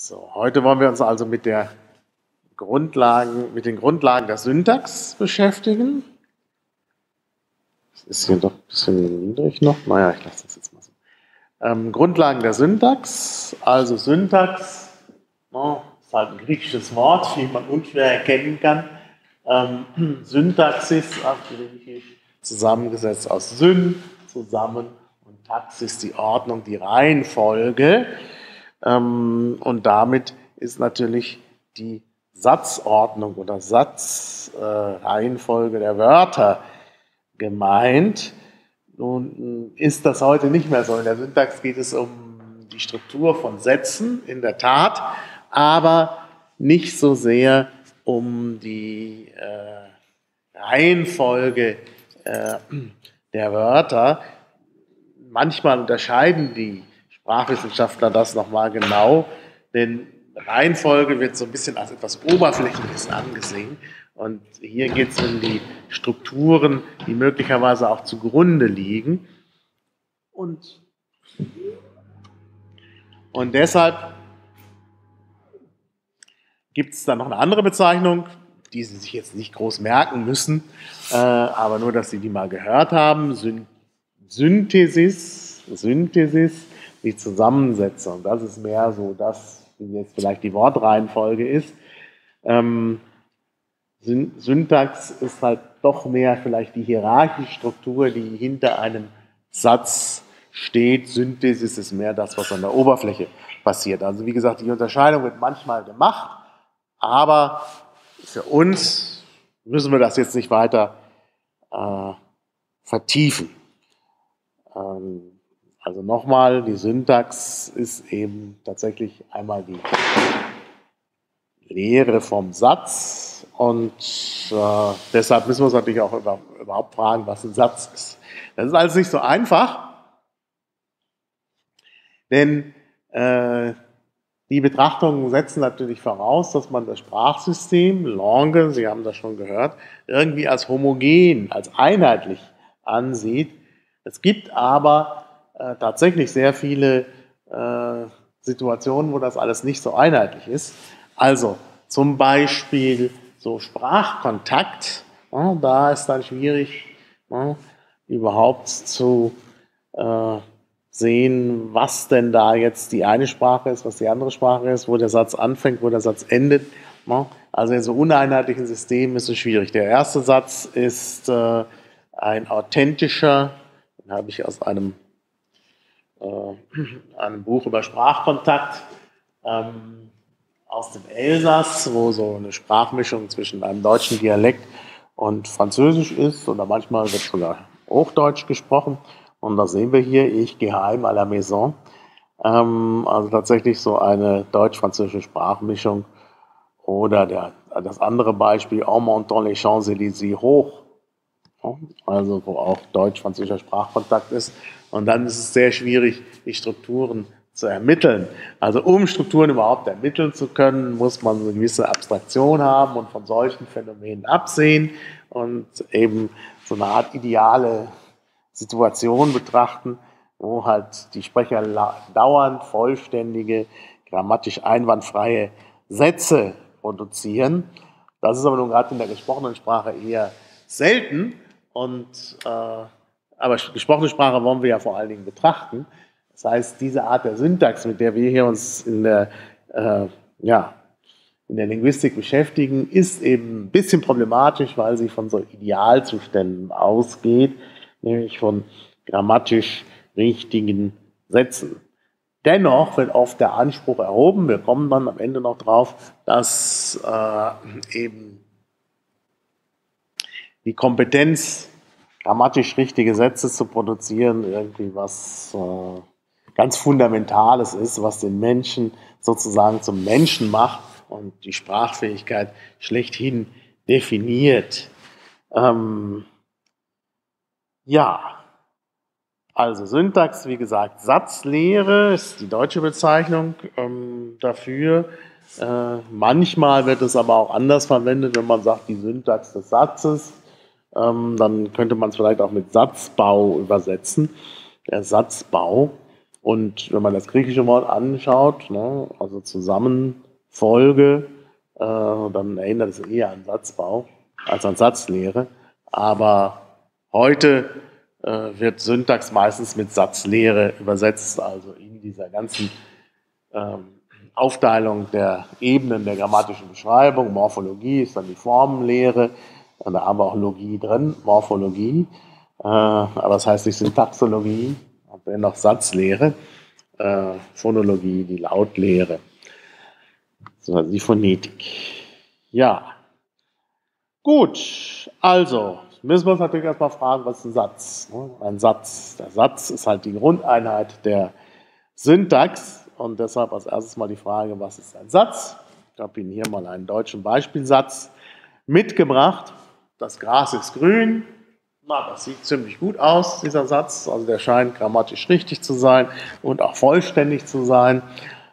So, heute wollen wir uns also mit, der Grundlagen, mit den Grundlagen der Syntax beschäftigen. Das ist hier doch ein bisschen niedrig noch. Naja, ich lasse das jetzt mal so. Ähm, Grundlagen der Syntax. Also Syntax no, ist halt ein griechisches Wort, wie man unschwer erkennen kann. Ähm, Syntaxis, auf Griechisch, zusammengesetzt aus Syn, zusammen, und Taxis, die Ordnung, die Reihenfolge. Ähm, und damit ist natürlich die Satzordnung oder Satzreihenfolge der Wörter gemeint. Nun ist das heute nicht mehr so. In der Syntax geht es um die Struktur von Sätzen, in der Tat, aber nicht so sehr um die äh, Reihenfolge äh, der Wörter. Manchmal unterscheiden die Sprachwissenschaftler das nochmal genau, denn Reihenfolge wird so ein bisschen als etwas Oberflächliches angesehen. Und hier geht es um die Strukturen, die möglicherweise auch zugrunde liegen. Und, und deshalb gibt es dann noch eine andere Bezeichnung, die Sie sich jetzt nicht groß merken müssen, äh, aber nur, dass Sie die mal gehört haben. Synthesis, Synthesis die Zusammensetzung. Das ist mehr so das, wie jetzt vielleicht die Wortreihenfolge ist. Ähm, Syntax ist halt doch mehr vielleicht die hierarchische Struktur, die hinter einem Satz steht. Synthesis ist mehr das, was an der Oberfläche passiert. Also wie gesagt, die Unterscheidung wird manchmal gemacht, aber für uns müssen wir das jetzt nicht weiter äh, vertiefen. Ähm, also nochmal, die Syntax ist eben tatsächlich einmal die Lehre vom Satz und äh, deshalb müssen wir uns natürlich auch über, überhaupt fragen, was ein Satz ist. Das ist alles nicht so einfach, denn äh, die Betrachtungen setzen natürlich voraus, dass man das Sprachsystem, Lange, Sie haben das schon gehört, irgendwie als homogen, als einheitlich ansieht. Es gibt aber äh, tatsächlich sehr viele äh, Situationen, wo das alles nicht so einheitlich ist. Also zum Beispiel so Sprachkontakt, ja, da ist dann schwierig ja, überhaupt zu äh, sehen, was denn da jetzt die eine Sprache ist, was die andere Sprache ist, wo der Satz anfängt, wo der Satz endet. Ja. Also in so uneinheitlichen Systemen ist es schwierig. Der erste Satz ist äh, ein authentischer, den habe ich aus einem äh, einem Buch über Sprachkontakt ähm, aus dem Elsass, wo so eine Sprachmischung zwischen einem deutschen Dialekt und Französisch ist oder manchmal wird sogar Hochdeutsch gesprochen. Und da sehen wir hier, ich geheim à la maison. Ähm, also tatsächlich so eine deutsch-französische Sprachmischung. Oder der, das andere Beispiel, En montant les Champs-Élysées hoch. Also wo auch deutsch-französischer Sprachkontakt ist. Und dann ist es sehr schwierig, die Strukturen zu ermitteln. Also um Strukturen überhaupt ermitteln zu können, muss man eine gewisse Abstraktion haben und von solchen Phänomenen absehen und eben so eine Art ideale Situation betrachten, wo halt die Sprecher dauernd vollständige, grammatisch einwandfreie Sätze produzieren. Das ist aber nun gerade in der gesprochenen Sprache eher selten und äh, aber gesprochene Sprache wollen wir ja vor allen Dingen betrachten. Das heißt, diese Art der Syntax, mit der wir hier uns in der, äh, ja, in der Linguistik beschäftigen, ist eben ein bisschen problematisch, weil sie von so Idealzuständen ausgeht, nämlich von grammatisch richtigen Sätzen. Dennoch wird oft der Anspruch erhoben, wir kommen dann am Ende noch drauf, dass äh, eben die Kompetenz grammatisch richtige Sätze zu produzieren, irgendwie was äh, ganz Fundamentales ist, was den Menschen sozusagen zum Menschen macht und die Sprachfähigkeit schlechthin definiert. Ähm, ja, also Syntax, wie gesagt, Satzlehre ist die deutsche Bezeichnung ähm, dafür. Äh, manchmal wird es aber auch anders verwendet, wenn man sagt, die Syntax des Satzes. Ähm, dann könnte man es vielleicht auch mit Satzbau übersetzen. Der Satzbau. Und wenn man das griechische Wort anschaut, ne, also Zusammenfolge, äh, dann erinnert es eher an Satzbau als an Satzlehre. Aber heute äh, wird Syntax meistens mit Satzlehre übersetzt, also in dieser ganzen ähm, Aufteilung der Ebenen der grammatischen Beschreibung. Morphologie ist dann die Formenlehre, da haben wir auch Logie drin, Morphologie, äh, aber das heißt nicht Syntaxologie, und noch Satzlehre, äh, Phonologie, die Lautlehre, also die Phonetik. Ja, gut, also müssen wir uns natürlich erstmal fragen, was ist ein Satz? Ne? Ein Satz, der Satz ist halt die Grundeinheit der Syntax und deshalb als erstes mal die Frage, was ist ein Satz? Ich habe Ihnen hier mal einen deutschen Beispielsatz mitgebracht. Das Gras ist grün. Na, das sieht ziemlich gut aus, dieser Satz. Also der scheint grammatisch richtig zu sein und auch vollständig zu sein.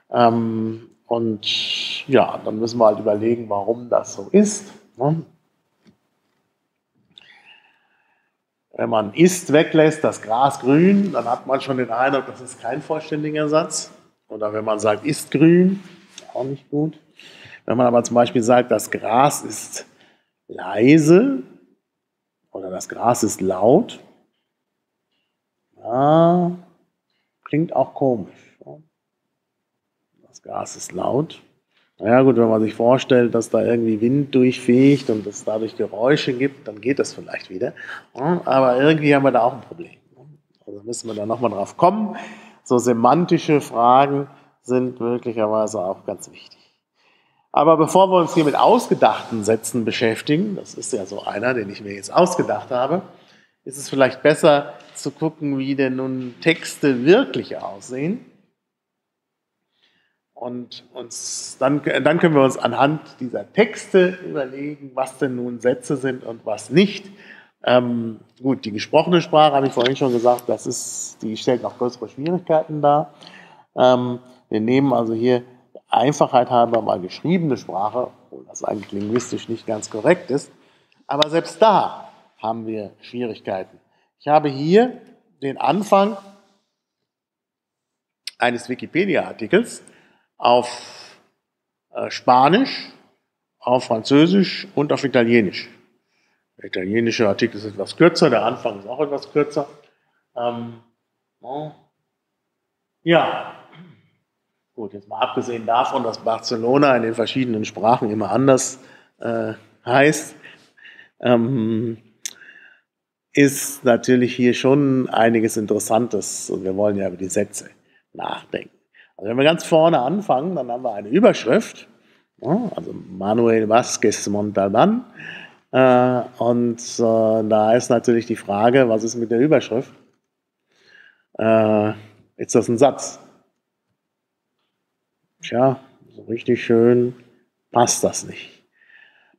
Ähm, und ja, dann müssen wir halt überlegen, warum das so ist. Ne? Wenn man ist weglässt, das Gras grün, dann hat man schon den Eindruck, das ist kein vollständiger Satz. Oder wenn man sagt, ist grün, auch nicht gut. Wenn man aber zum Beispiel sagt, das Gras ist leise oder das Gras ist laut, ja, klingt auch komisch. Das Gras ist laut. Naja gut, wenn man sich vorstellt, dass da irgendwie Wind durchfegt und es dadurch Geräusche gibt, dann geht das vielleicht wieder. Aber irgendwie haben wir da auch ein Problem. Also müssen wir da nochmal drauf kommen so semantische Fragen sind möglicherweise auch ganz wichtig. Aber bevor wir uns hier mit ausgedachten Sätzen beschäftigen, das ist ja so einer, den ich mir jetzt ausgedacht habe, ist es vielleicht besser zu gucken, wie denn nun Texte wirklich aussehen. Und uns, dann, dann können wir uns anhand dieser Texte überlegen, was denn nun Sätze sind und was nicht. Ähm, gut, die gesprochene Sprache, habe ich vorhin schon gesagt, das ist, die stellt noch größere Schwierigkeiten dar. Ähm, wir nehmen also hier Einfachheit halber mal geschriebene Sprache, obwohl das eigentlich linguistisch nicht ganz korrekt ist. Aber selbst da haben wir Schwierigkeiten. Ich habe hier den Anfang eines Wikipedia-Artikels auf äh, Spanisch, auf Französisch und auf Italienisch. Der italienische Artikel ist etwas kürzer, der Anfang ist auch etwas kürzer. Ähm, ja, gut, jetzt mal abgesehen davon, dass Barcelona in den verschiedenen Sprachen immer anders äh, heißt, ähm, ist natürlich hier schon einiges Interessantes und wir wollen ja über die Sätze nachdenken. Also wenn wir ganz vorne anfangen, dann haben wir eine Überschrift, also Manuel Vázquez Montalbán, äh, und äh, da ist natürlich die Frage, was ist mit der Überschrift? Äh, ist das ein Satz? Tja, so richtig schön passt das nicht.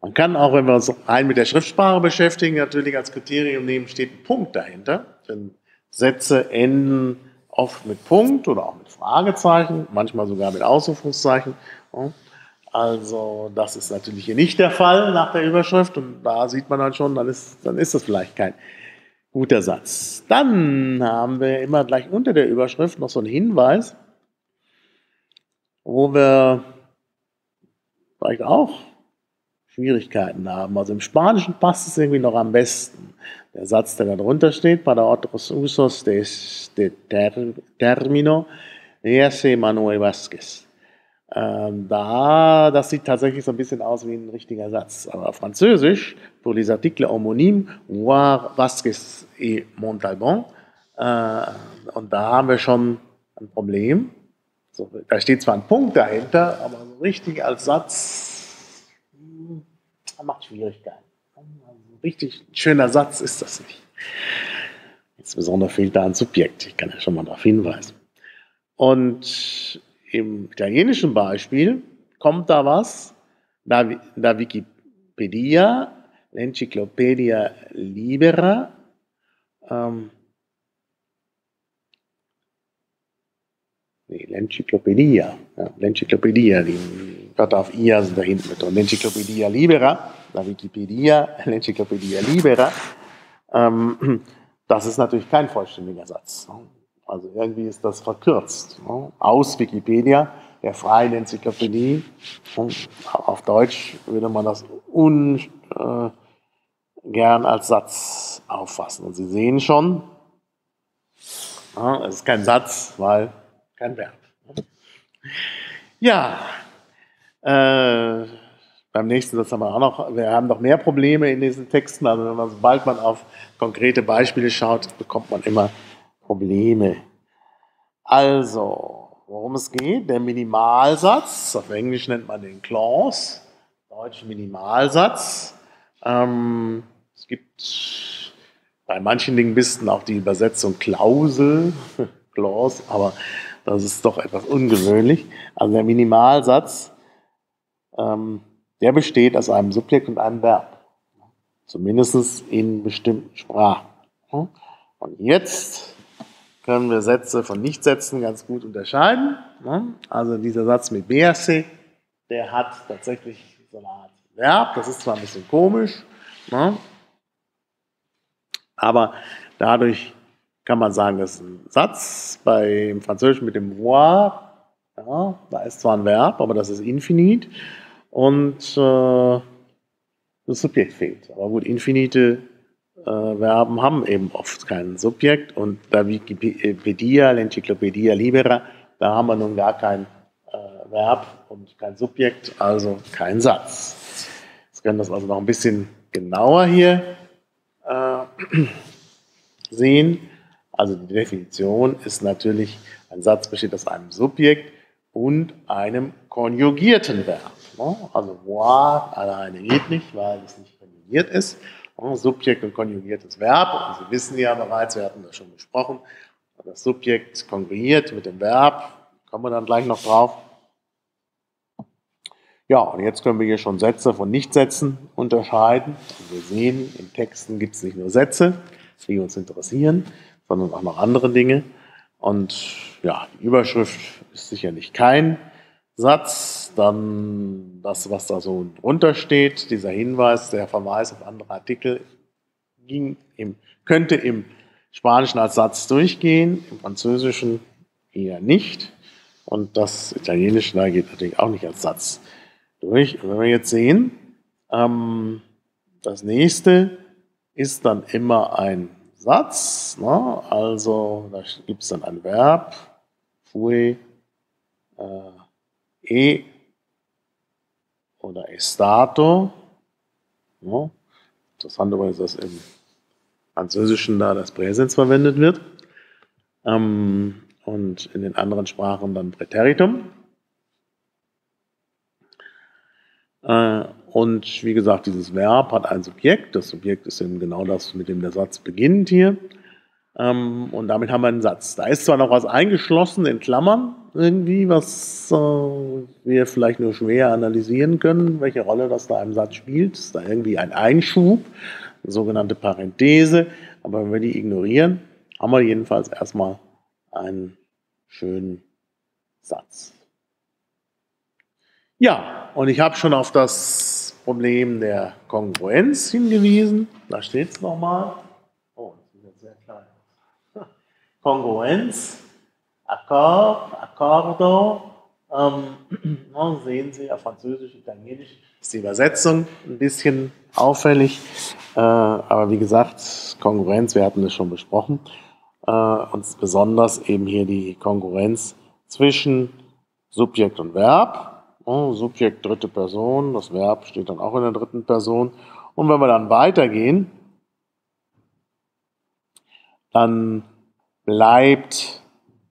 Man kann auch, wenn wir uns rein mit der Schriftsprache beschäftigen, natürlich als Kriterium nehmen, steht ein Punkt dahinter. Denn Sätze enden oft mit Punkt oder auch mit Fragezeichen, manchmal sogar mit Ausrufungszeichen. Also das ist natürlich hier nicht der Fall nach der Überschrift und da sieht man dann schon, dann ist, dann ist das vielleicht kein guter Satz. Dann haben wir immer gleich unter der Überschrift noch so einen Hinweis, wo wir vielleicht auch Schwierigkeiten haben. Also im Spanischen passt es irgendwie noch am besten. Der Satz, der da drunter steht, para otros usos de este término, ese Manuel Vázquez. Ähm, da, das sieht tatsächlich so ein bisschen aus wie ein richtiger Satz. Aber Französisch, pour les articles homonymes, voir Vasquez et Montalban. Äh, und da haben wir schon ein Problem. So, da steht zwar ein Punkt dahinter, aber so richtig als Satz hm, macht Schwierigkeiten. Also richtig schöner Satz ist das nicht. Insbesondere fehlt da ein Subjekt. Ich kann ja schon mal darauf hinweisen. Und im italienischen Beispiel kommt da was, da, da Wikipedia, l'Enciclopedia Libera, ähm, nee, l'Enciclopedia, ja, l'Enciclopedia, die Wörter auf IA sind da hinten mit drin, l'Enciclopedia Libera, da Wikipedia, l'Enciclopedia Libera, ähm, das ist natürlich kein vollständiger Satz. Also irgendwie ist das verkürzt. Ne? Aus Wikipedia, der freien Enzyklopädie. Und auf Deutsch würde man das ungern äh, als Satz auffassen. Und Sie sehen schon, es ist kein Satz, weil kein Verb. Ja, äh, beim nächsten Satz haben wir auch noch, wir haben noch mehr Probleme in diesen Texten. Also man, sobald man auf konkrete Beispiele schaut, bekommt man immer Probleme. Also, worum es geht, der Minimalsatz, auf Englisch nennt man den Clause, Deutsch Minimalsatz. Ähm, es gibt bei manchen Linguisten auch die Übersetzung Klausel, Clause, aber das ist doch etwas ungewöhnlich. Also der Minimalsatz, ähm, der besteht aus einem Subjekt und einem Verb. Zumindest in bestimmten Sprachen. Und jetzt können wir Sätze von Nichtsätzen ganz gut unterscheiden. Also dieser Satz mit BRC, der hat tatsächlich so eine Art Verb. Das ist zwar ein bisschen komisch, aber dadurch kann man sagen, das ist ein Satz. Beim Französischen mit dem voir, ja, da ist zwar ein Verb, aber das ist infinit und äh, das Subjekt fehlt. Aber gut, infinite äh, Verben haben eben oft kein Subjekt und da Wikipedia, l'Encyclopedia Libera, da haben wir nun gar kein äh, Verb und kein Subjekt, also kein Satz. Jetzt können wir das also noch ein bisschen genauer hier äh, sehen. Also die Definition ist natürlich, ein Satz besteht aus einem Subjekt und einem konjugierten Verb. Ne? Also voir alleine geht nicht, weil es nicht konjugiert ist. Ne? Subjekt und konjugiertes Verb. Und Sie wissen ja bereits, wir hatten das schon besprochen, das Subjekt kongruiert mit dem Verb. Kommen wir dann gleich noch drauf. Ja, und jetzt können wir hier schon Sätze von Nichtsätzen unterscheiden. Und wir sehen, in Texten gibt es nicht nur Sätze, die uns interessieren, sondern auch noch andere Dinge. Und ja, die Überschrift ist sicherlich kein Satz, dann das, was da so drunter steht, dieser Hinweis, der Verweis auf andere Artikel, ging im, könnte im Spanischen als Satz durchgehen, im Französischen eher nicht. Und das Italienische da geht natürlich auch nicht als Satz durch. Wenn wir jetzt sehen, ähm, das nächste ist dann immer ein Satz. Ne? Also da gibt es dann ein Verb, fue, äh, e oder estato. Ja. Interessant übrigens, dass im Französischen da das Präsens verwendet wird. Ähm, und in den anderen Sprachen dann Präteritum. Äh, und wie gesagt, dieses Verb hat ein Subjekt. Das Subjekt ist eben genau das, mit dem der Satz beginnt hier. Ähm, und damit haben wir einen Satz. Da ist zwar noch was eingeschlossen in Klammern, irgendwie, was äh, wir vielleicht nur schwer analysieren können, welche Rolle das da im Satz spielt. Ist da irgendwie ein Einschub, eine sogenannte Parenthese. Aber wenn wir die ignorieren, haben wir jedenfalls erstmal einen schönen Satz. Ja, und ich habe schon auf das Problem der Kongruenz hingewiesen. Da steht es nochmal. Oh, das ist jetzt sehr klein. Kongruenz Accord, Accordo, ähm, sehen Sie auf Französisch, Italienisch ist die Übersetzung ein bisschen auffällig, äh, aber wie gesagt, Konkurrenz, wir hatten das schon besprochen, äh, und besonders eben hier die Konkurrenz zwischen Subjekt und Verb. Oh, Subjekt dritte Person, das Verb steht dann auch in der dritten Person. Und wenn wir dann weitergehen, dann bleibt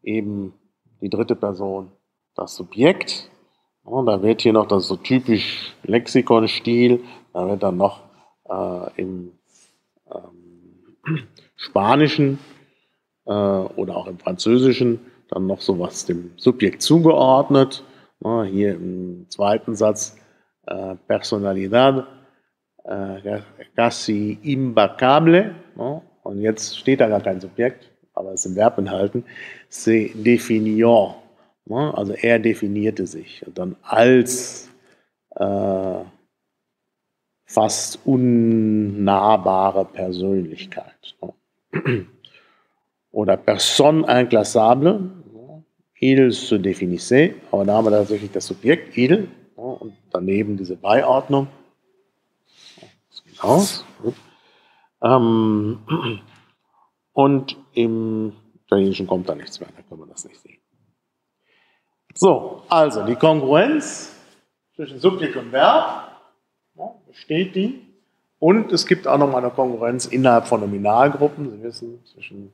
eben die dritte Person das Subjekt. Und da wird hier noch das so typisch Lexikonstil, da wird dann noch äh, im ähm, Spanischen äh, oder auch im Französischen dann noch sowas dem Subjekt zugeordnet. Ja, hier im zweiten Satz äh, Personalidad äh, casi imbacable. Ja, und jetzt steht da gar kein Subjekt, aber es ist ein Verb enthalten, se definió, ne? also er definierte sich und dann als äh, fast unnahbare Persönlichkeit. Ne? oder personne inclassable, il se définissait, aber da haben wir tatsächlich das Subjekt, il, und daneben diese Beiordnung. Das geht aus. Ähm, und im Italienischen kommt da nichts mehr, da kann man das nicht sehen. So, also die Kongruenz zwischen Subjekt und Verb besteht die. Und es gibt auch noch mal eine Konkurrenz innerhalb von Nominalgruppen. Sie wissen, zwischen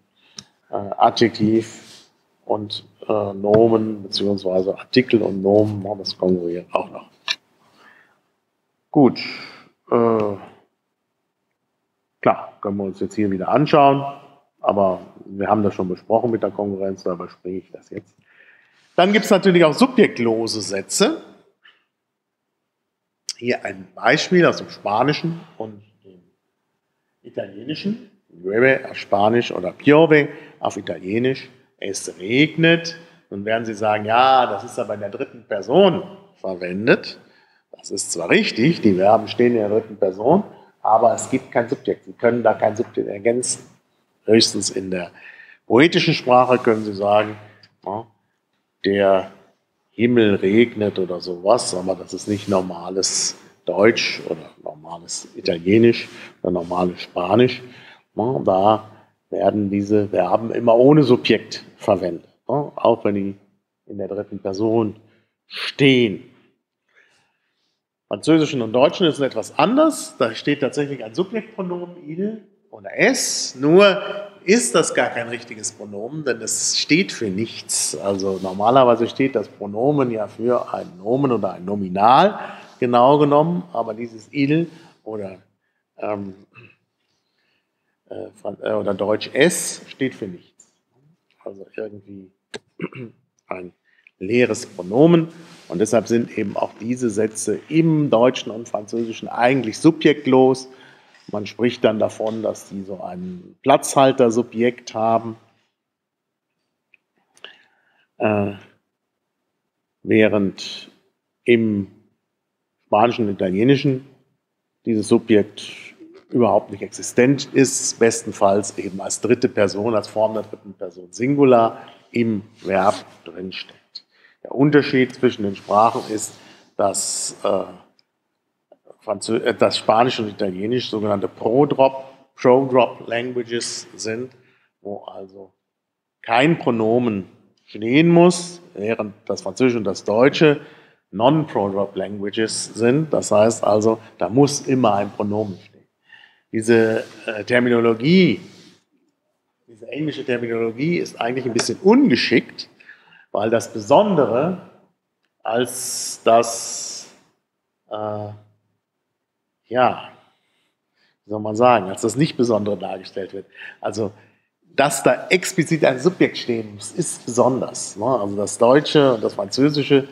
äh, Adjektiv und äh, Nomen, beziehungsweise Artikel und Nomen, das konkurriert auch noch. Gut. Äh, klar, können wir uns jetzt hier wieder anschauen, aber wir haben das schon besprochen mit der Konkurrenz, da überspringe ich das jetzt. Dann gibt es natürlich auch subjektlose Sätze. Hier ein Beispiel aus dem Spanischen und dem Italienischen. Llueve auf Spanisch oder piove auf Italienisch. Es regnet. Nun werden Sie sagen, ja, das ist aber in der dritten Person verwendet. Das ist zwar richtig, die Verben stehen in der dritten Person, aber es gibt kein Subjekt. Sie können da kein Subjekt ergänzen. Höchstens in der poetischen Sprache können Sie sagen, der Himmel regnet oder sowas, aber das ist nicht normales Deutsch oder normales Italienisch oder normales Spanisch. Da werden diese Verben immer ohne Subjekt verwendet, auch wenn die in der dritten Person stehen. Französischen und Deutschen ist es etwas anders. Da steht tatsächlich ein Subjektpronomen il oder es, nur ist das gar kein richtiges Pronomen, denn es steht für nichts. Also normalerweise steht das Pronomen ja für ein Nomen oder ein Nominal, genau genommen, aber dieses il oder, ähm, äh, äh oder Deutsch es steht für nichts. Also irgendwie ein leeres Pronomen. Und deshalb sind eben auch diese Sätze im Deutschen und Französischen eigentlich subjektlos. Man spricht dann davon, dass die so ein Platzhaltersubjekt haben, äh, während im Spanischen und Italienischen dieses Subjekt überhaupt nicht existent ist, bestenfalls eben als dritte Person, als Form der dritten Person Singular im Verb drinsteckt. Der Unterschied zwischen den Sprachen ist, dass äh, äh, Spanisch und Italienisch sogenannte Pro-Drop, Languages sind, wo also kein Pronomen stehen muss, während das Französische und das Deutsche Non-Pro-Drop Languages sind. Das heißt also, da muss immer ein Pronomen stehen. Diese äh, Terminologie, diese englische Terminologie ist eigentlich ein bisschen ungeschickt, weil das Besondere als das äh, ja, wie soll man sagen, als das nicht Besondere dargestellt wird. Also, dass da explizit ein Subjekt stehen muss, ist besonders. Ne? Also das Deutsche und das Französische,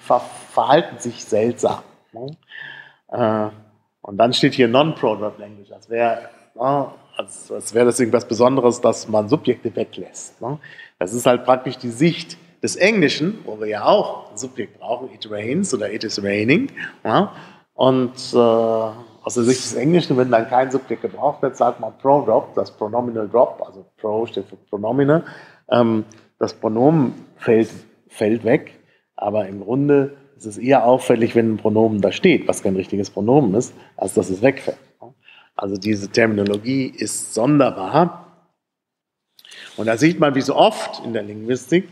ver verhalten sich seltsam. Ne? Äh, und dann steht hier Non-Product Language, als wäre ne, als, als wär das irgendwas Besonderes, dass man Subjekte weglässt. Ne? Das ist halt praktisch die Sicht des Englischen, wo wir ja auch ein Subjekt brauchen, it rains oder it is raining. Ja? Und äh, aus der Sicht des Englischen, wenn dann kein Subjekt gebraucht wird, sagt man Pro-Drop, das Pronominal Drop, also Pro steht für Pronomine. Ähm, das Pronomen fällt, fällt weg, aber im Grunde ist es eher auffällig, wenn ein Pronomen da steht, was kein richtiges Pronomen ist, als dass es wegfällt. Also diese Terminologie ist sonderbar. Und da sieht man, wie so oft in der Linguistik,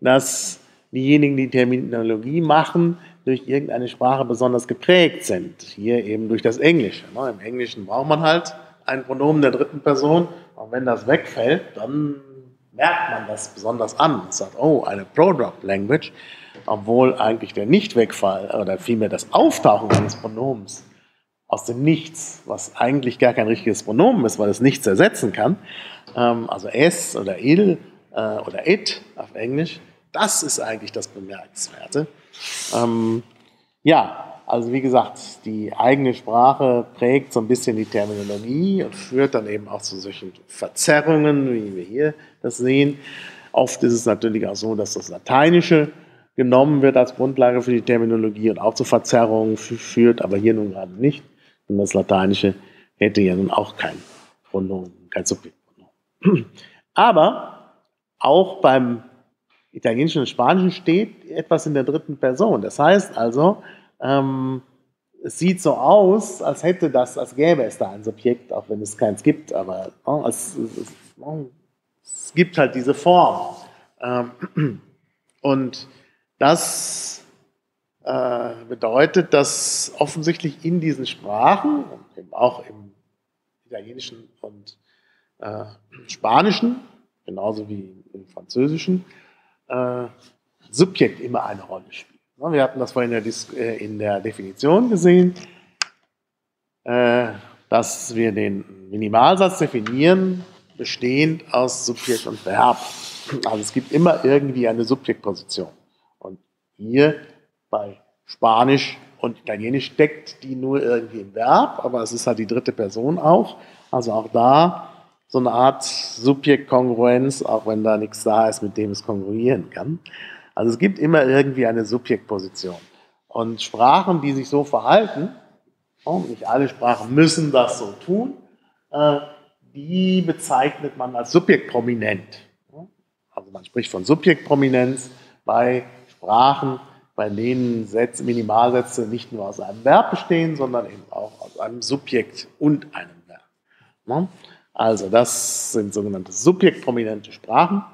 dass diejenigen, die Terminologie machen, durch irgendeine Sprache besonders geprägt sind. Hier eben durch das Englische. Ne? Im Englischen braucht man halt ein Pronomen der dritten Person. Und wenn das wegfällt, dann merkt man das besonders an. Man sagt, oh, eine Pro-Drop-Language, obwohl eigentlich der Nicht-Wegfall oder vielmehr das Auftauchen eines Pronomens aus dem Nichts, was eigentlich gar kein richtiges Pronomen ist, weil es nichts ersetzen kann, ähm, also es oder il äh, oder it auf Englisch, das ist eigentlich das Bemerkenswerte. Ähm, ja, also wie gesagt, die eigene Sprache prägt so ein bisschen die Terminologie und führt dann eben auch zu solchen Verzerrungen, wie wir hier das sehen. Oft ist es natürlich auch so, dass das Lateinische genommen wird als Grundlage für die Terminologie und auch zu Verzerrungen führt, aber hier nun gerade nicht. Und das Lateinische hätte ja nun auch kein Pronomen, kein Subjektpronomen. Aber auch beim Italienischen und Spanischen steht etwas in der dritten Person. Das heißt also, ähm, es sieht so aus, als hätte das, als gäbe es da ein Subjekt, auch wenn es keins gibt, aber oh, es, es, es, gibt halt diese Form. Ähm, und das äh, bedeutet, dass offensichtlich in diesen Sprachen, auch im Italienischen und äh, Spanischen, genauso wie im Französischen, äh, Subjekt immer eine Rolle spielt. Wir hatten das vorhin in der, äh, in der Definition gesehen, äh, dass wir den Minimalsatz definieren, bestehend aus Subjekt und Verb. Also es gibt immer irgendwie eine Subjektposition. Und hier bei Spanisch und Italienisch steckt die nur irgendwie im Verb, aber es ist halt die dritte Person auch. Also auch da so eine Art Subjektkongruenz, auch wenn da nichts da ist, mit dem es kongruieren kann. Also es gibt immer irgendwie eine Subjektposition. Und Sprachen, die sich so verhalten, oh, nicht alle Sprachen müssen das so tun, äh, die bezeichnet man als subjektprominent. Also man spricht von Subjektprominenz bei Sprachen, bei denen Sätze, Minimalsätze nicht nur aus einem Verb bestehen, sondern eben auch aus einem Subjekt und einem Verb. Also das sind sogenannte subjektprominente Sprachen.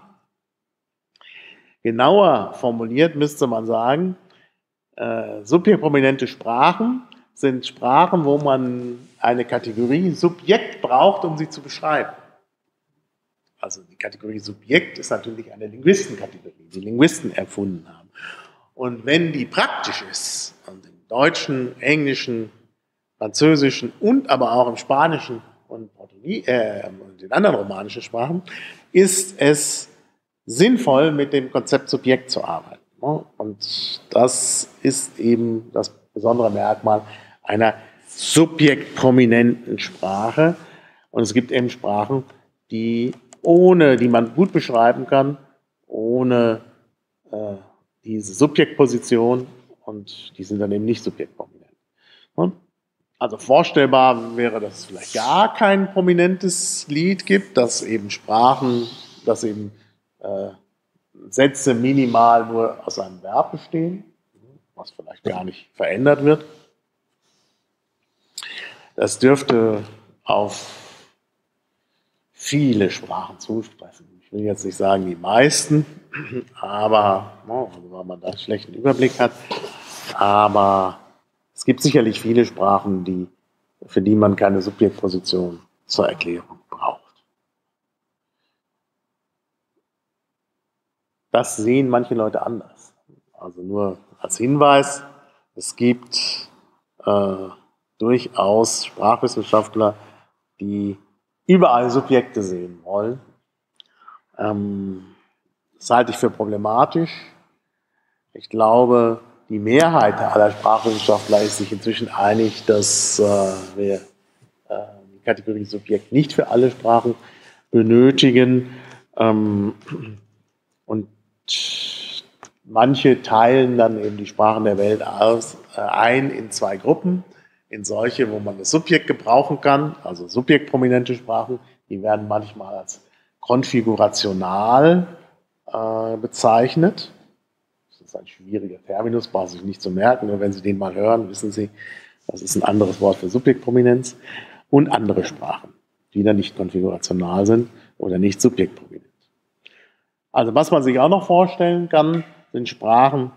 Genauer formuliert müsste man sagen, äh, subjektprominente Sprachen sind Sprachen, wo man eine Kategorie Subjekt braucht, um sie zu beschreiben. Also die Kategorie Subjekt ist natürlich eine Linguistenkategorie, die Linguisten erfunden haben. Und wenn die praktisch ist, und im Deutschen, Englischen, Französischen und aber auch im Spanischen und äh, den anderen romanischen Sprachen, ist es sinnvoll, mit dem Konzept Subjekt zu arbeiten. Und das ist eben das besondere Merkmal einer subjektprominenten Sprache. Und es gibt eben Sprachen, die ohne, die man gut beschreiben kann, ohne äh, diese Subjektposition und die sind dann eben nicht subjektprominent. Also vorstellbar wäre, dass es vielleicht gar kein prominentes Lied gibt, dass eben Sprachen, dass eben äh, Sätze minimal nur aus einem Verb bestehen, was vielleicht gar nicht verändert wird. Das dürfte auf viele Sprachen zusprechen. Ich will jetzt nicht sagen die meisten, aber oh, weil man da einen schlechten Überblick hat, aber es gibt sicherlich viele Sprachen, die, für die man keine Subjektposition zur Erklärung braucht. Das sehen manche Leute anders. Also nur als Hinweis, es gibt äh, durchaus Sprachwissenschaftler, die überall Subjekte sehen wollen. Ähm, das halte ich für problematisch. Ich glaube, die Mehrheit aller Sprachwissenschaftler ist sich inzwischen einig, dass äh, wir äh, die Kategorie Subjekt nicht für alle Sprachen benötigen. Ähm, und manche teilen dann eben die Sprachen der Welt aus, äh, ein in zwei Gruppen. In solche, wo man das Subjekt gebrauchen kann, also subjektprominente Sprachen, die werden manchmal als konfigurational äh, bezeichnet ist ein schwieriger Terminus, braucht sich nicht zu merken, nur wenn Sie den mal hören, wissen Sie, das ist ein anderes Wort für Subjektprominenz und andere Sprachen, die dann nicht konfigurational sind oder nicht subjektprominent. Also was man sich auch noch vorstellen kann, sind Sprachen,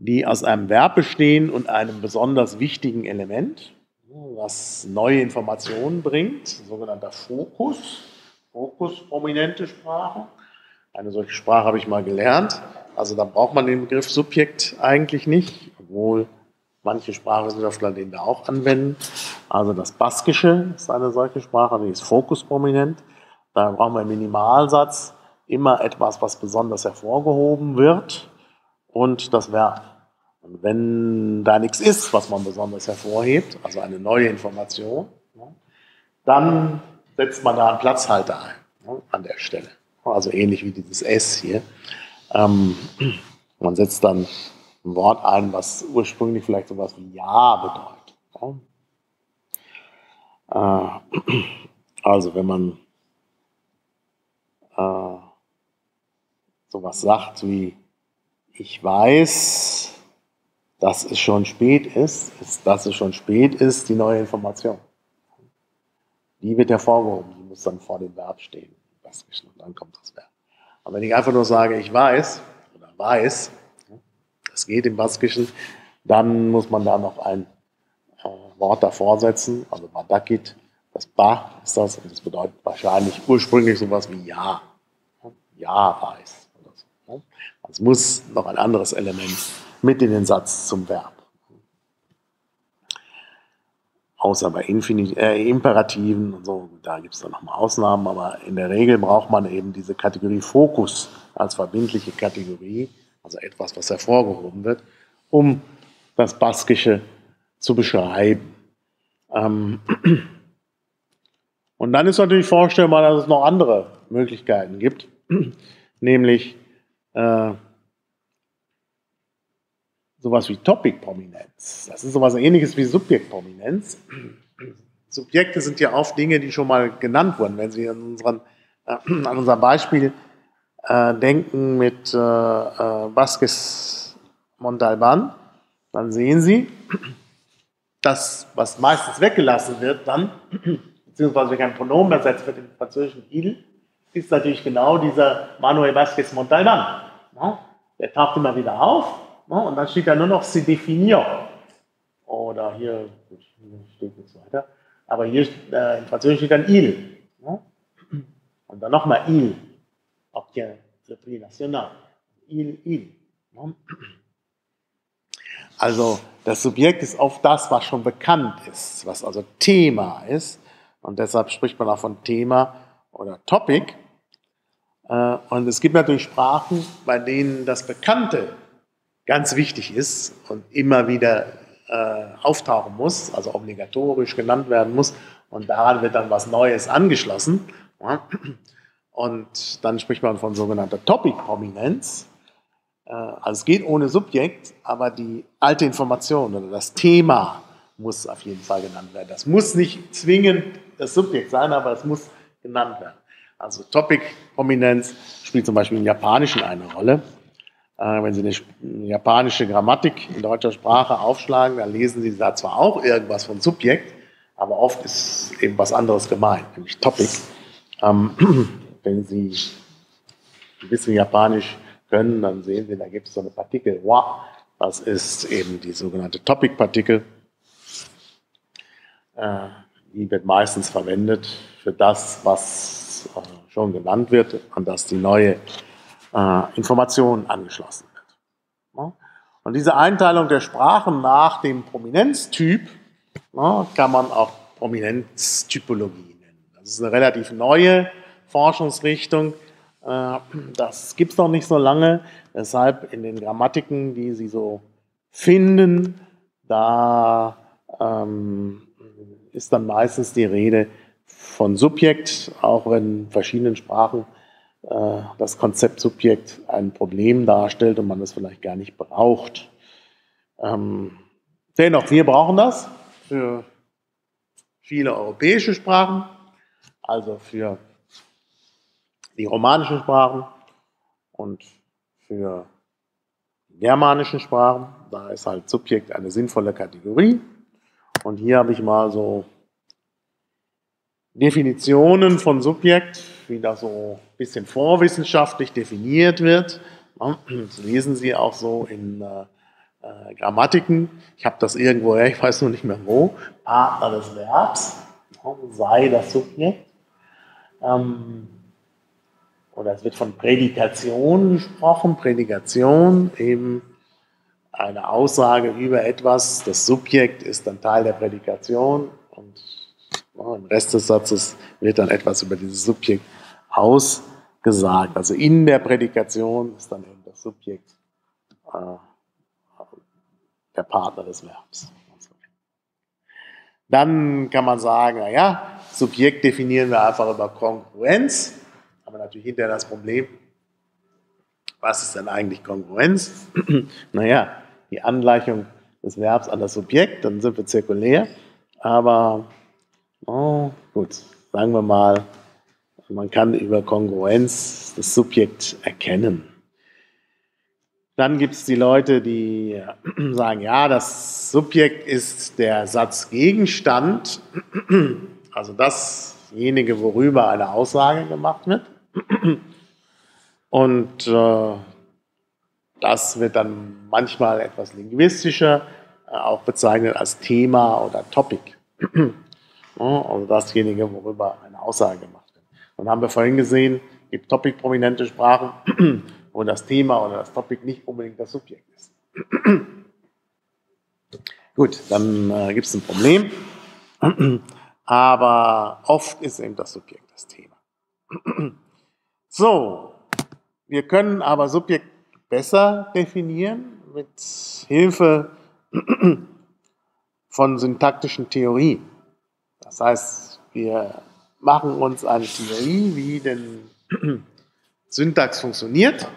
die aus einem Verb bestehen und einem besonders wichtigen Element, was neue Informationen bringt, sogenannter Fokus, fokusprominente Sprache. Eine solche Sprache habe ich mal gelernt. Also da braucht man den Begriff Subjekt eigentlich nicht, obwohl manche Sprachwissenschaftler den da auch anwenden. Also das Baskische ist eine solche Sprache, die ist fokusprominent. Da brauchen wir im Minimalsatz immer etwas, was besonders hervorgehoben wird und das Verb. Und wenn da nichts ist, was man besonders hervorhebt, also eine neue Information, dann setzt man da einen Platzhalter ein an der Stelle also ähnlich wie dieses S hier. Ähm, man setzt dann ein Wort ein, was ursprünglich vielleicht sowas wie Ja bedeutet. Äh, Also wenn man äh, sowas sagt wie, ich weiß, dass es schon spät ist, ist, dass es schon spät ist, die neue Information. Die wird hervorgehoben, die muss dann vor dem Verb stehen. Und dann kommt das Verb. Aber wenn ich einfach nur sage, ich weiß oder weiß, das geht im Baskischen, dann muss man da noch ein äh, Wort davor setzen, also Badakit, das Ba ist das, und das bedeutet wahrscheinlich ursprünglich sowas wie Ja. Ja weiß. So. Es muss noch ein anderes Element mit in den Satz zum Verb. Außer bei Infin äh, Imperativen und so, da gibt es dann nochmal Ausnahmen, aber in der Regel braucht man eben diese Kategorie Fokus als verbindliche Kategorie, also etwas, was hervorgehoben wird, um das Baskische zu beschreiben. Ähm und dann ist natürlich vorstellbar, dass es noch andere Möglichkeiten gibt, nämlich äh, sowas wie Topic-Prominenz. Das ist sowas ähnliches wie Subjekt-Prominenz. Subjekte sind ja oft Dinge, die schon mal genannt wurden. Wenn Sie an, unseren, äh, an unser Beispiel äh, denken mit äh, äh, Vasquez Montalban, dann sehen Sie, das, was meistens weggelassen wird, dann, beziehungsweise kein Pronomen ersetzt wird im französischen il, ist natürlich genau dieser Manuel Vasquez Montalban. Ja, der taucht immer wieder auf Ne? Und dann steht da nur noch se définir. Oder hier, steht nichts weiter. Aber hier äh, im Französischen steht dann il. Ne? Und dann nochmal il. Obtient le prix national. Il, il. Ne? Also das Subjekt ist oft das, was schon bekannt ist, was also Thema ist. Und deshalb spricht man auch von Thema oder Topic. Äh, und es gibt natürlich Sprachen, bei denen das Bekannte ganz wichtig ist und immer wieder äh, auftauchen muss, also obligatorisch genannt werden muss. Und daran wird dann was Neues angeschlossen. Und dann spricht man von sogenannter Topic-Prominenz. Äh, also es geht ohne Subjekt, aber die alte Information oder das Thema muss auf jeden Fall genannt werden. Das muss nicht zwingend das Subjekt sein, aber es muss genannt werden. Also Topic-Prominenz spielt zum Beispiel im Japanischen eine Rolle. Äh, wenn Sie eine japanische Grammatik in deutscher Sprache aufschlagen, dann lesen Sie da zwar auch irgendwas von Subjekt, aber oft ist eben was anderes gemeint, nämlich Topic. Ähm, wenn Sie ein bisschen Japanisch können, dann sehen Sie, da gibt es so eine Partikel wa. Das ist eben die sogenannte Topic-Partikel. Äh, die wird meistens verwendet für das, was schon genannt wird, an das die neue äh, Information angeschlossen wird. Und diese Einteilung der Sprachen nach dem Prominenztyp kann man auch Prominenztypologie nennen. Das ist eine relativ neue Forschungsrichtung. Äh, das gibt es noch nicht so lange. Deshalb in den Grammatiken, die Sie so finden, da ähm, ist dann meistens die Rede von Subjekt, auch wenn in verschiedenen Sprachen äh, das Konzept Subjekt ein Problem darstellt und man es vielleicht gar nicht braucht. Ähm, dennoch, wir brauchen das für viele europäische Sprachen, also für die romanischen Sprachen und für germanischen Sprachen. Da ist halt Subjekt eine sinnvolle Kategorie. Und hier habe ich mal so Definitionen von Subjekt, wie das so ein bisschen vorwissenschaftlich definiert wird. Das lesen Sie auch so in äh, äh, Grammatiken. Ich habe das irgendwo, ich weiß nur nicht mehr wo. Partner des Verbs, sei das Subjekt. Ähm, oder es wird von Prädikation gesprochen. Prädikation, eben eine Aussage über etwas. Das Subjekt ist dann Teil der Prädikation und im Rest des Satzes wird dann etwas über dieses Subjekt ausgesagt. Also in der Prädikation ist dann eben das Subjekt äh, der Partner des Verbs. Dann kann man sagen, naja, Subjekt definieren wir einfach über Kongruenz. Aber natürlich hinterher das Problem, was ist denn eigentlich Kongruenz? naja, die Angleichung des Verbs an das Subjekt, dann sind wir zirkulär. Aber Oh, gut. sagen wir mal, man kann über Kongruenz das Subjekt erkennen. Dann gibt es die Leute, die sagen, ja, das Subjekt ist der Satzgegenstand, also dasjenige, worüber eine Aussage gemacht wird. Und äh, das wird dann manchmal etwas linguistischer, äh, auch bezeichnet als Thema oder Topic. Also dasjenige, worüber eine Aussage gemacht wird. Und haben wir vorhin gesehen, es gibt Topic-prominente Sprachen, wo das Thema oder das Topic nicht unbedingt das Subjekt ist. Gut, dann äh, gibt es ein Problem. Aber oft ist eben das Subjekt das Thema. so, wir können aber Subjekt besser definieren mit Hilfe von syntaktischen Theorien. Das heißt, wir machen uns eine Theorie, wie denn Syntax funktioniert.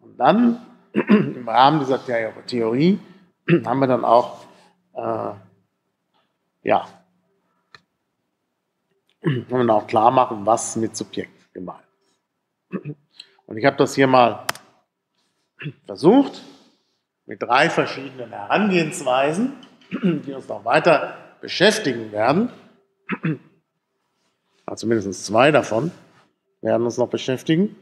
Und dann im Rahmen dieser Theorie haben wir dann auch äh, ja, können wir auch klar machen, was mit Subjekt gemeint ist. Und ich habe das hier mal versucht, mit drei verschiedenen Herangehensweisen, die uns noch weiter beschäftigen werden. Also mindestens zwei davon werden uns noch beschäftigen.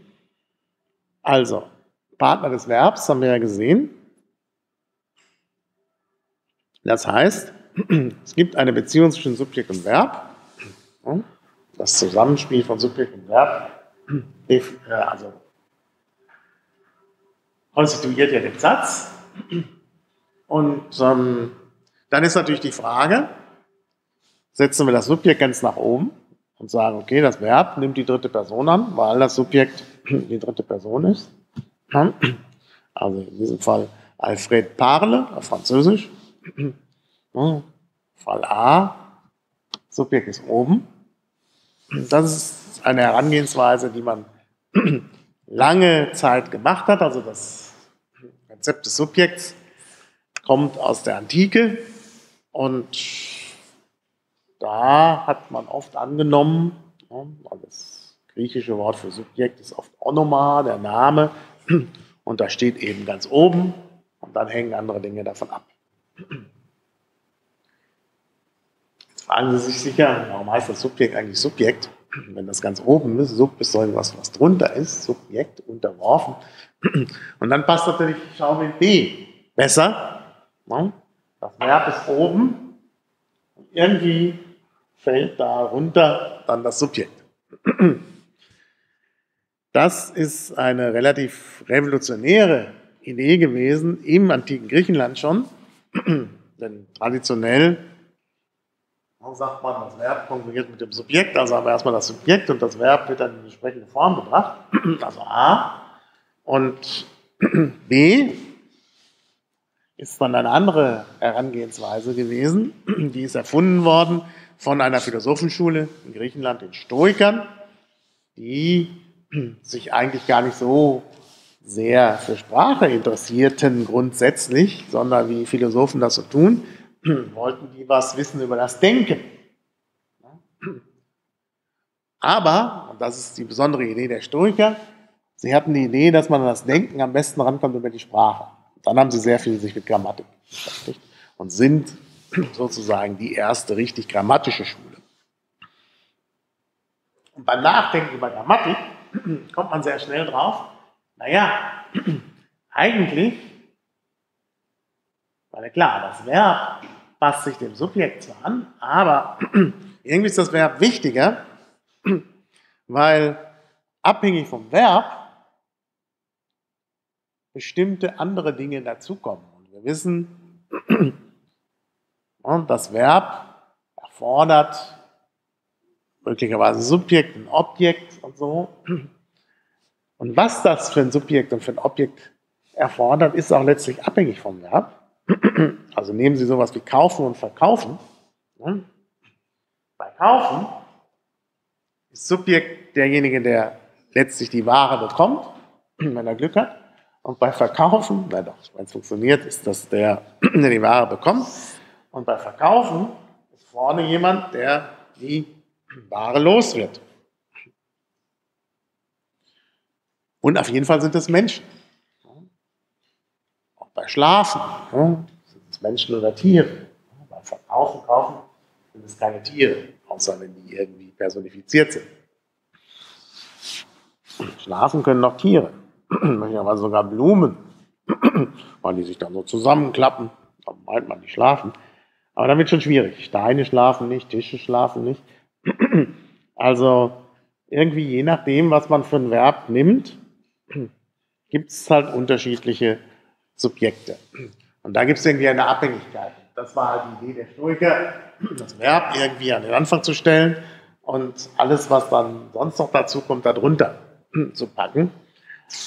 Also, Partner des Verbs haben wir ja gesehen. Das heißt, es gibt eine Beziehung zwischen Subjekt und Verb. Das Zusammenspiel von Subjekt und Verb äh, also konstituiert ja den Satz. Und ähm, dann ist natürlich die Frage, setzen wir das Subjekt ganz nach oben und sagen, okay, das Verb nimmt die dritte Person an, weil das Subjekt die dritte Person ist. Also in diesem Fall Alfred Parle auf Französisch. Fall A, Subjekt ist oben. Das ist eine Herangehensweise, die man lange Zeit gemacht hat. Also das Konzept des Subjekts kommt aus der Antike und da hat man oft angenommen, das griechische Wort für Subjekt ist oft Onoma, der Name, und da steht eben ganz oben und dann hängen andere Dinge davon ab. Jetzt fragen Sie sich sicher, warum heißt das Subjekt eigentlich Subjekt? Wenn das ganz oben ist, Sub ist so irgendwas, was drunter ist, Subjekt, unterworfen. Und dann passt natürlich Schau mit B besser. Ne? Das Verb ist oben und irgendwie fällt da runter dann das Subjekt. Das ist eine relativ revolutionäre Idee gewesen im antiken Griechenland schon. Denn traditionell sagt man, das Verb konkurriert mit dem Subjekt, also haben wir erstmal das Subjekt und das Verb wird dann in die entsprechende Form gebracht, also A. Und B ist dann eine andere Herangehensweise gewesen, die ist erfunden worden von einer Philosophenschule in Griechenland, den Stoikern, die sich eigentlich gar nicht so sehr für Sprache interessierten grundsätzlich, sondern wie Philosophen das so tun, wollten die was wissen über das Denken. Aber, und das ist die besondere Idee der Stoiker, sie hatten die Idee, dass man an das Denken am besten rankommt über die Sprache. Dann haben sie sehr viel sich mit Grammatik beschäftigt und sind sozusagen die erste richtig grammatische Schule. Und beim Nachdenken über Grammatik kommt man sehr schnell drauf, naja, eigentlich weil klar, das Verb passt sich dem Subjekt zwar an, aber irgendwie ist das Verb wichtiger, weil abhängig vom Verb bestimmte andere Dinge dazukommen. Und wir wissen, das Verb erfordert möglicherweise Subjekt, ein Objekt und so. Und was das für ein Subjekt und für ein Objekt erfordert, ist auch letztlich abhängig vom Verb. Also nehmen Sie sowas wie kaufen und verkaufen. Bei kaufen ist Subjekt derjenige, der letztlich die Ware bekommt, wenn er Glück hat. Und bei Verkaufen, na doch, wenn es funktioniert, ist das der, der die Ware bekommt. Und bei Verkaufen ist vorne jemand, der die Ware los wird. Und auf jeden Fall sind es Menschen. Auch bei Schlafen sind es Menschen oder Tiere. Beim Verkaufen, Kaufen sind es keine Tiere, außer wenn die irgendwie personifiziert sind. Schlafen können noch Tiere, möglicherweise sogar Blumen, weil die sich dann so zusammenklappen. Da meint man, die schlafen. Aber dann wird schon schwierig. Steine schlafen nicht, Tische schlafen nicht. Also irgendwie je nachdem, was man für ein Verb nimmt, gibt es halt unterschiedliche Subjekte. Und da gibt es irgendwie eine Abhängigkeit. Das war halt die Idee der Stoiker, das Verb irgendwie an den Anfang zu stellen und alles, was dann sonst noch dazu kommt, darunter zu packen.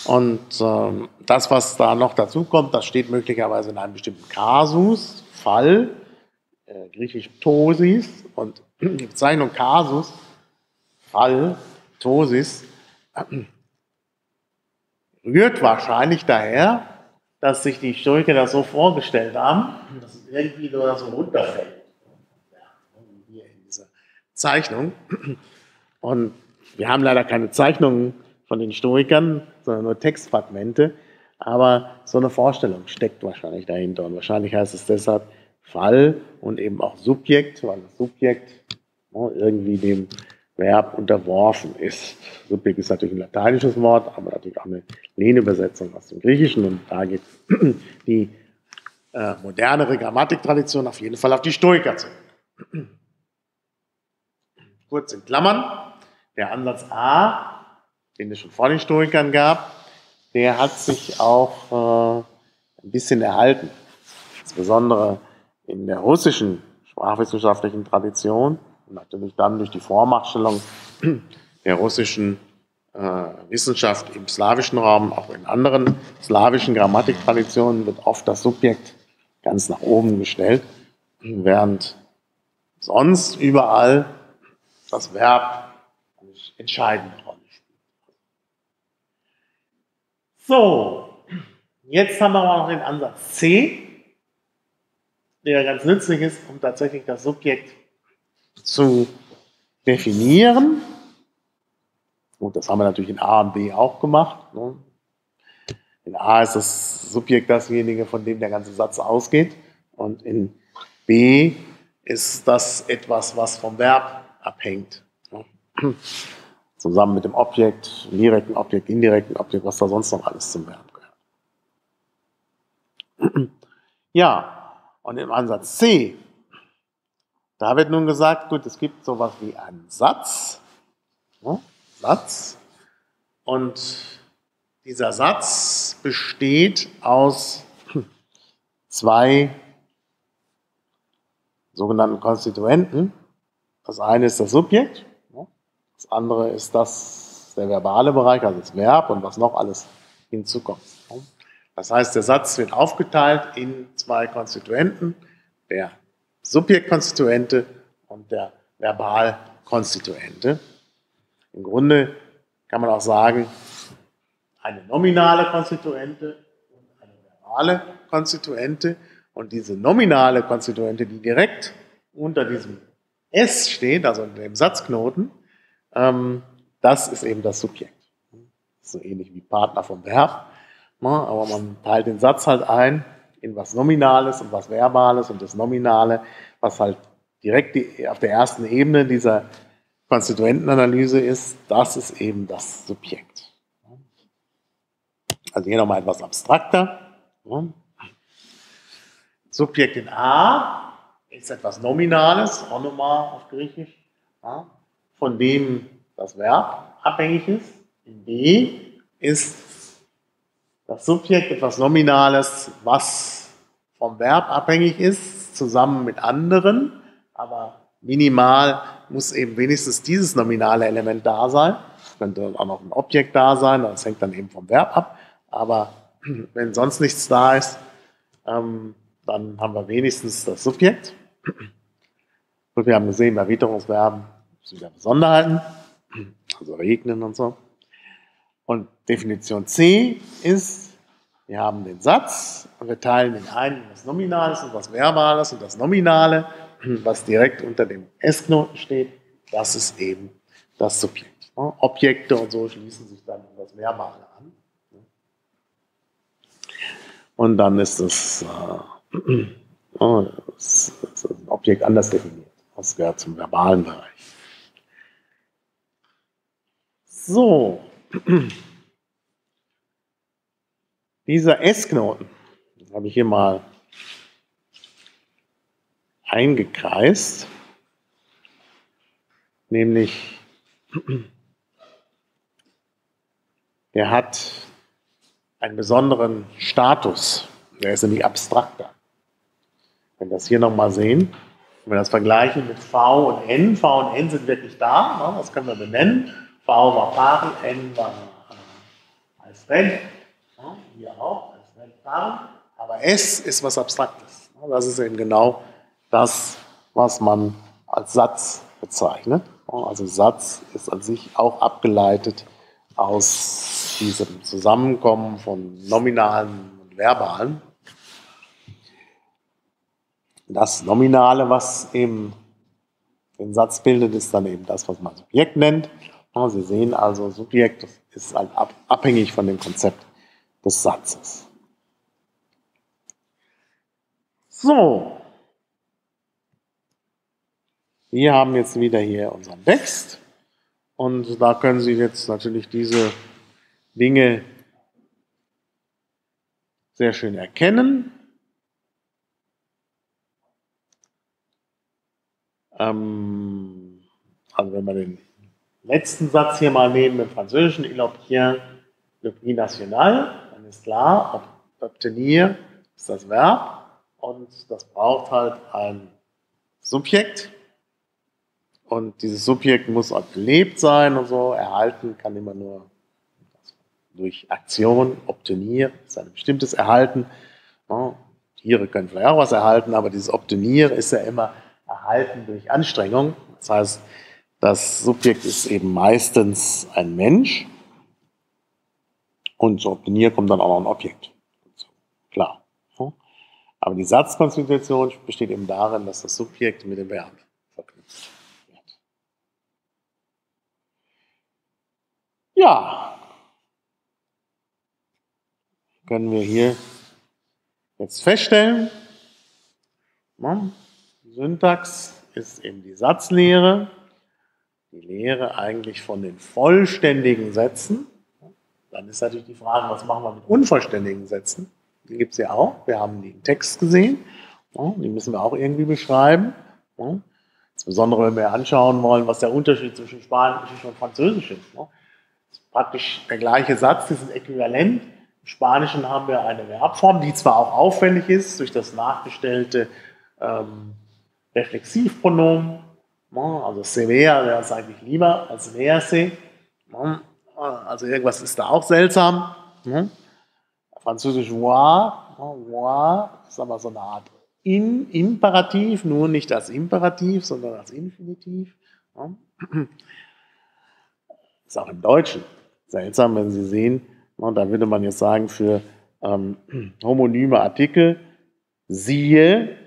Und äh, das, was da noch dazu kommt, das steht möglicherweise in einem bestimmten Kasus, Fall, äh, griechisch Tosis und die Bezeichnung Kasus, Fall, Tosis, rührt wahrscheinlich daher, dass sich die Historiker das so vorgestellt haben, dass es irgendwie nur so runterfällt. Hier in dieser Zeichnung. Und wir haben leider keine Zeichnungen von den Stoikern, sondern nur Textfragmente. Aber so eine Vorstellung steckt wahrscheinlich dahinter. Und wahrscheinlich heißt es deshalb Fall und eben auch Subjekt, weil das Subjekt ne, irgendwie dem Verb unterworfen ist. Subjekt ist natürlich ein lateinisches Wort, aber natürlich auch eine Lehnübersetzung aus dem Griechischen. Und da geht die äh, modernere Grammatiktradition auf jeden Fall auf die Stoiker zu. Kurz in Klammern, der Ansatz A den es schon vor den Stoikern gab, der hat sich auch äh, ein bisschen erhalten. Insbesondere in der russischen sprachwissenschaftlichen Tradition und natürlich dann durch die Vormachtstellung der russischen äh, Wissenschaft im slawischen Raum, auch in anderen slawischen Grammatiktraditionen wird oft das Subjekt ganz nach oben gestellt, während sonst überall das Verb eine entscheidende Rolle So, jetzt haben wir noch den Ansatz C, der ganz nützlich ist, um tatsächlich das Subjekt zu definieren. Und das haben wir natürlich in A und B auch gemacht. Ne? In A ist das Subjekt dasjenige, von dem der ganze Satz ausgeht. Und in B ist das etwas, was vom Verb abhängt. Ne? zusammen mit dem Objekt, direkten Objekt, indirekten Objekt, was da sonst noch alles zum Verb gehört. Ja, und im Ansatz C, da wird nun gesagt, gut, es gibt sowas wie einen Satz, ne? Satz, und dieser Satz besteht aus zwei sogenannten Konstituenten. Das eine ist das Subjekt das andere ist das, der verbale Bereich, also das Verb und was noch alles hinzukommt. Das heißt, der Satz wird aufgeteilt in zwei Konstituenten, der Subjektkonstituente und der Verbalkonstituente. Im Grunde kann man auch sagen, eine nominale Konstituente und eine verbale Konstituente. Und diese nominale Konstituente, die direkt unter diesem S steht, also unter dem Satzknoten, ähm, das ist eben das Subjekt. So ähnlich wie Partner vom Verb. Ne? Aber man teilt den Satz halt ein in was Nominales und was Verbales und das Nominale, was halt direkt die, auf der ersten Ebene dieser Konstituentenanalyse ist, das ist eben das Subjekt. Also hier nochmal etwas abstrakter. Subjekt in A ist etwas Nominales, Onoma auf Griechisch von dem das Verb abhängig ist. In B ist das Subjekt etwas Nominales, was vom Verb abhängig ist, zusammen mit anderen, aber minimal muss eben wenigstens dieses nominale Element da sein. Es könnte auch noch ein Objekt da sein, das hängt dann eben vom Verb ab. Aber wenn sonst nichts da ist, ähm, dann haben wir wenigstens das Subjekt. Und wir haben gesehen, bei Witterungsverben sind ja Besonderheiten, also regnen und so. Und Definition C ist, wir haben den Satz und wir teilen ihn ein in was Nominales und was Verbales und das Nominale, was direkt unter dem S-Knoten steht, das ist eben das Subjekt. Objekte und so schließen sich dann in das Verbale an. Und dann ist das, äh, das, das Objekt anders definiert. Das gehört zum verbalen Bereich. So. Dieser S-Knoten habe ich hier mal eingekreist, nämlich der hat einen besonderen Status. Der ist nämlich abstrakter. Wenn wir das hier nochmal sehen, wenn wir das vergleichen mit V und N, V und N sind wirklich da, ne? das können wir benennen. V war Paaren, N war äh, als Renn, ne? hier auch als Rennpaaren. Aber S ist was Abstraktes. Ne? Das ist eben genau das, was man als Satz bezeichnet. Also Satz ist an sich auch abgeleitet aus diesem Zusammenkommen von nominalen und verbalen. Das Nominale, was eben den Satz bildet, ist dann eben das, was man Subjekt nennt. Sie sehen also, Subjekt ist halt abhängig von dem Konzept des Satzes. So, wir haben jetzt wieder hier unseren Text und da können Sie jetzt natürlich diese Dinge sehr schön erkennen. Ähm, also wenn wir den letzten Satz hier mal nehmen im Französischen, il obtient le prix national, dann ist klar, obtenir ist das Verb und das braucht halt ein Subjekt. Und dieses Subjekt muss auch gelebt sein und so. Erhalten kann immer nur durch Aktion, obtenieren, ist ein bestimmtes Erhalten. Ja, Tiere können vielleicht auch was erhalten, aber dieses Obtenieren ist ja immer erhalten durch Anstrengung. Das heißt, das Subjekt ist eben meistens ein Mensch und zu Obtenieren kommt dann auch noch ein Objekt. Klar. Aber die Satzkonstitution besteht eben darin, dass das Subjekt mit dem Verb verknüpft wird. Ja, können wir hier jetzt feststellen, Syntax ist eben die Satzlehre, die Lehre eigentlich von den vollständigen Sätzen. Dann ist natürlich die Frage, was machen wir mit unvollständigen Sätzen? Die gibt es ja auch. Wir haben die im Text gesehen. Die müssen wir auch irgendwie beschreiben. Insbesondere, wenn wir anschauen wollen, was der Unterschied zwischen Spanisch und Französisch ist. Das ist praktisch der gleiche Satz, die sind äquivalent. Im Spanischen haben wir eine Verbform, die zwar auch aufwendig ist durch das nachgestellte ähm, Reflexivpronomen, also severe wäre es eigentlich lieber als verse. Ne, also irgendwas ist da auch seltsam. Französisch voir, voir ist aber so eine Art in, Imperativ, nur nicht als Imperativ, sondern als Infinitiv. Ist auch im Deutschen seltsam, wenn Sie sehen, da würde man jetzt sagen, für ähm, homonyme Artikel siehe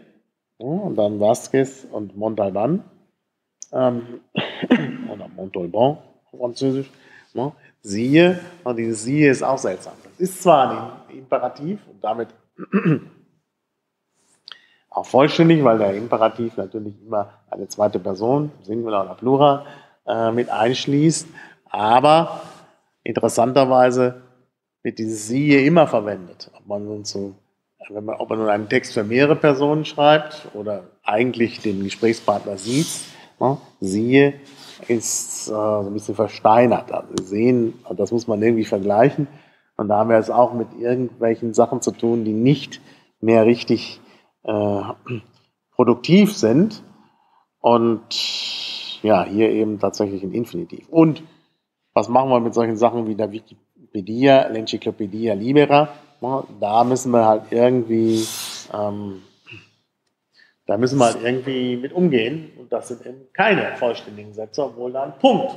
und dann Vasquez und Montalban ähm, oder Montalban auf Französisch. Ne? Siehe, und dieses siehe ist auch seltsam. Das ist zwar ein Imperativ und damit auch vollständig, weil der Imperativ natürlich immer eine zweite Person, Singular oder Plural, äh, mit einschließt, aber interessanterweise wird dieses siehe immer verwendet. Ob man nun so, wenn man, ob man nun einen Text für mehrere Personen schreibt oder eigentlich den Gesprächspartner sieht, ne, siehe ist äh, so ein bisschen versteinert. Also sehen, das muss man irgendwie vergleichen. Und da haben wir es auch mit irgendwelchen Sachen zu tun, die nicht mehr richtig äh, produktiv sind. Und ja, hier eben tatsächlich ein Infinitiv. Und was machen wir mit solchen Sachen wie der Wikipedia? L'Encyclopedia Libera, da müssen wir halt irgendwie, ähm, da müssen wir halt irgendwie mit umgehen. Und das sind eben keine vollständigen Sätze, obwohl da ein Punkt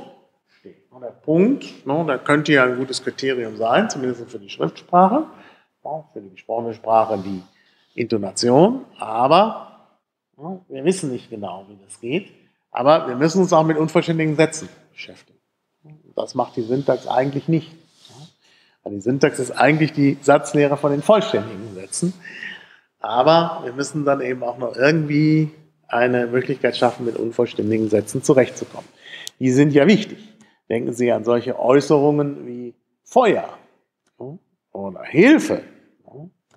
steht. Und der Punkt, ne, der könnte ja ein gutes Kriterium sein, zumindest für die Schriftsprache, für die gesprochene Sprache die Intonation, aber wir wissen nicht genau, wie das geht. Aber wir müssen uns auch mit unvollständigen Sätzen beschäftigen. Das macht die Syntax eigentlich nicht. Die Syntax ist eigentlich die Satzlehre von den vollständigen Sätzen. Aber wir müssen dann eben auch noch irgendwie eine Möglichkeit schaffen, mit unvollständigen Sätzen zurechtzukommen. Die sind ja wichtig. Denken Sie an solche Äußerungen wie Feuer oder Hilfe.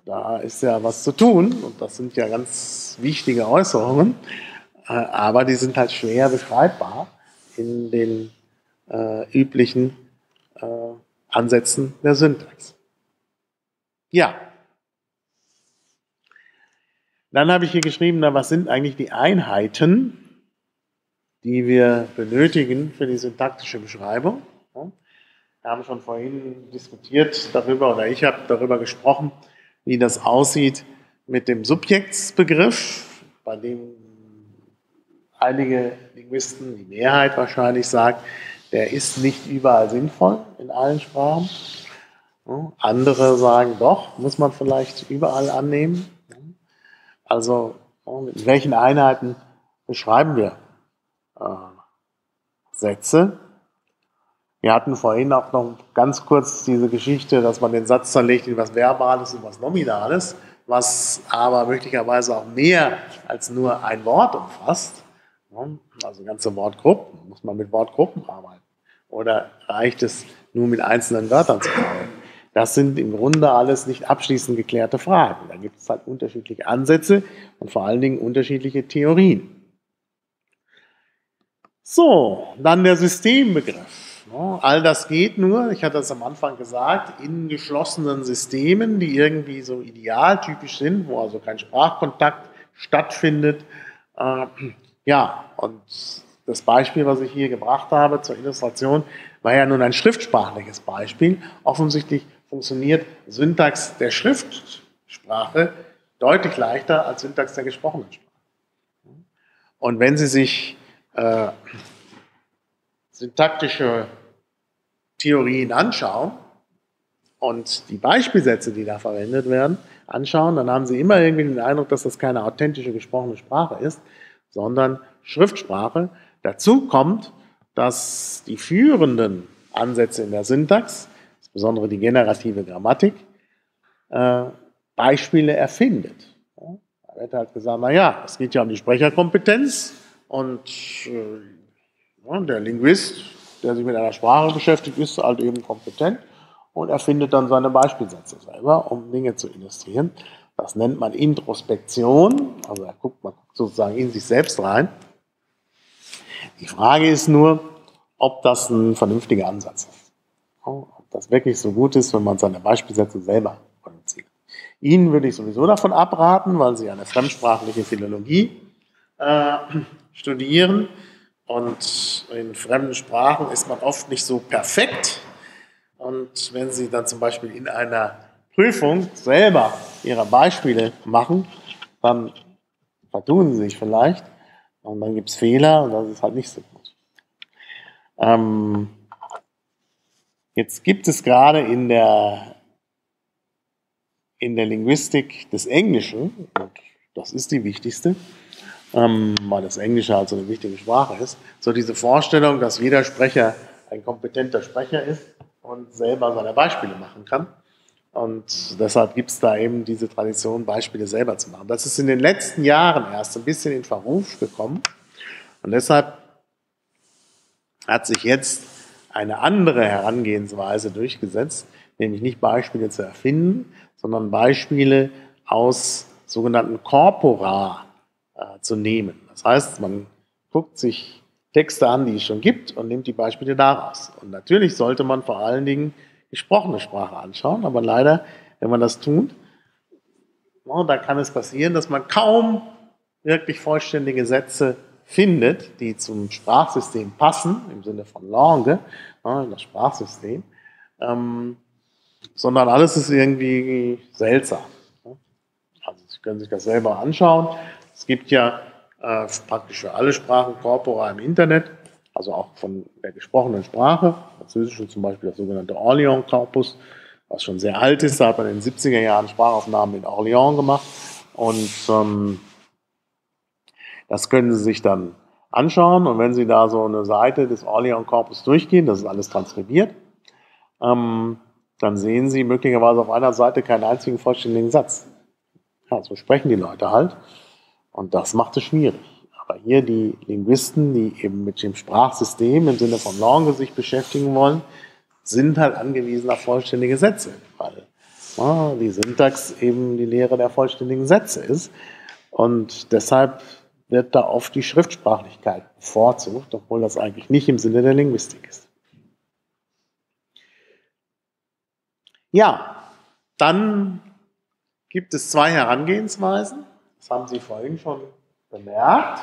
Da ist ja was zu tun und das sind ja ganz wichtige Äußerungen, äh, aber die sind halt schwer beschreibbar in den äh, üblichen äh, Ansätzen der Syntax. Ja. Dann habe ich hier geschrieben, na, was sind eigentlich die Einheiten, die wir benötigen für die syntaktische Beschreibung? Wir haben schon vorhin diskutiert darüber, oder ich habe darüber gesprochen, wie das aussieht mit dem Subjektsbegriff, bei dem einige Linguisten, die Mehrheit wahrscheinlich sagt, der ist nicht überall sinnvoll in allen Sprachen. Andere sagen, doch, muss man vielleicht überall annehmen. Also, in welchen Einheiten beschreiben wir äh, Sätze? Wir hatten vorhin auch noch ganz kurz diese Geschichte, dass man den Satz zerlegt in was Verbales und was Nominales, was aber möglicherweise auch mehr als nur ein Wort umfasst. Also ganze Wortgruppen, muss man mit Wortgruppen arbeiten. Oder reicht es nur mit einzelnen Wörtern zu arbeiten? Das sind im Grunde alles nicht abschließend geklärte Fragen. Da gibt es halt unterschiedliche Ansätze und vor allen Dingen unterschiedliche Theorien. So, dann der Systembegriff. All das geht nur, ich hatte das am Anfang gesagt, in geschlossenen Systemen, die irgendwie so idealtypisch sind, wo also kein Sprachkontakt stattfindet. Äh, ja, und das Beispiel, was ich hier gebracht habe zur Illustration, war ja nun ein schriftsprachliches Beispiel. Offensichtlich funktioniert Syntax der Schriftsprache deutlich leichter als Syntax der gesprochenen Sprache. Und wenn Sie sich äh, syntaktische Theorien anschauen und die Beispielsätze, die da verwendet werden, anschauen, dann haben Sie immer irgendwie den Eindruck, dass das keine authentische gesprochene Sprache ist, sondern Schriftsprache. Dazu kommt, dass die führenden Ansätze in der Syntax, insbesondere die generative Grammatik, äh, Beispiele erfindet. Da wird halt gesagt, naja, es geht ja um die Sprecherkompetenz und äh, der Linguist der sich mit einer Sprache beschäftigt, ist halt eben kompetent und erfindet dann seine Beispielsätze selber, um Dinge zu illustrieren. Das nennt man Introspektion, also er guckt, man guckt sozusagen in sich selbst rein. Die Frage ist nur, ob das ein vernünftiger Ansatz ist. Das wirklich so gut ist, wenn man seine Beispielsätze selber produziert. Ihnen würde ich sowieso davon abraten, weil Sie eine fremdsprachliche Philologie äh, studieren und in fremden Sprachen ist man oft nicht so perfekt. Und wenn Sie dann zum Beispiel in einer Prüfung selber Ihre Beispiele machen, dann vertun Sie sich vielleicht und dann gibt es Fehler und das ist halt nicht so gut. Ähm, jetzt gibt es gerade in der, in der Linguistik des Englischen, und das ist die wichtigste, ähm, weil das Englische halt so eine wichtige Sprache ist, so diese Vorstellung, dass jeder Sprecher ein kompetenter Sprecher ist und selber seine Beispiele machen kann. Und deshalb gibt es da eben diese Tradition, Beispiele selber zu machen. Das ist in den letzten Jahren erst ein bisschen in Verruf gekommen. Und deshalb hat sich jetzt eine andere Herangehensweise durchgesetzt, nämlich nicht Beispiele zu erfinden, sondern Beispiele aus sogenannten Corpora äh, zu nehmen. Das heißt, man guckt sich Texte an, die es schon gibt und nimmt die Beispiele daraus. Und natürlich sollte man vor allen Dingen gesprochene Sprache anschauen, aber leider, wenn man das tut, no, dann kann es passieren, dass man kaum wirklich vollständige Sätze findet, die zum Sprachsystem passen, im Sinne von Langue, no, das Sprachsystem, ähm, sondern alles ist irgendwie seltsam. Also Sie können sich das selber anschauen. Es gibt ja äh, praktisch für alle Sprachen Corpora im Internet, also auch von der gesprochenen Sprache, Französische zum Beispiel das sogenannte Orléans Corpus, was schon sehr alt ist, da hat man in den 70er Jahren Sprachaufnahmen in Orléans gemacht und ähm, das können Sie sich dann anschauen und wenn Sie da so eine Seite des Orleans Corpus durchgehen, das ist alles transkribiert, ähm, dann sehen Sie möglicherweise auf einer Seite keinen einzigen vollständigen Satz. Ja, so sprechen die Leute halt und das macht es schwierig. Aber hier die Linguisten, die eben mit dem Sprachsystem im Sinne von Lange sich beschäftigen wollen, sind halt angewiesen auf vollständige Sätze, weil ja, die Syntax eben die Lehre der vollständigen Sätze ist. Und deshalb wird da oft die Schriftsprachlichkeit bevorzugt, obwohl das eigentlich nicht im Sinne der Linguistik ist. Ja, dann gibt es zwei Herangehensweisen. Das haben Sie vorhin schon bemerkt.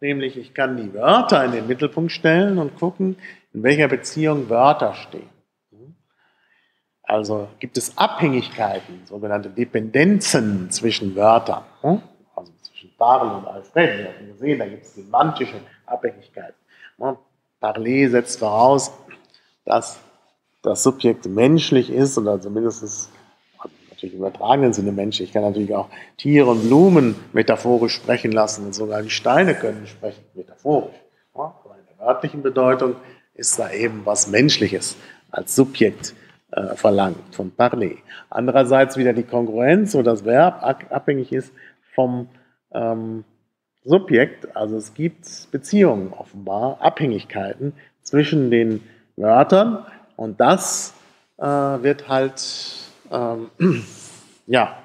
Nämlich, ich kann die Wörter in den Mittelpunkt stellen und gucken, in welcher Beziehung Wörter stehen. Also gibt es Abhängigkeiten, sogenannte Dependenzen zwischen Wörtern. Also zwischen Barl und Alfred. Wir haben gesehen, da gibt es semantische Abhängigkeiten. Parler setzt voraus, dass das Subjekt menschlich ist oder zumindest also natürlich im übertragenen Sinne menschlich. Ich kann natürlich auch Tiere und Blumen metaphorisch sprechen lassen und sogar die Steine können sprechen metaphorisch. Aber in der wörtlichen Bedeutung ist da eben was Menschliches als Subjekt äh, verlangt von Parler. Andererseits wieder die Kongruenz, wo das Verb abhängig ist vom ähm, Subjekt. Also es gibt Beziehungen offenbar, Abhängigkeiten zwischen den Wörtern und das äh, wird halt ähm, ja,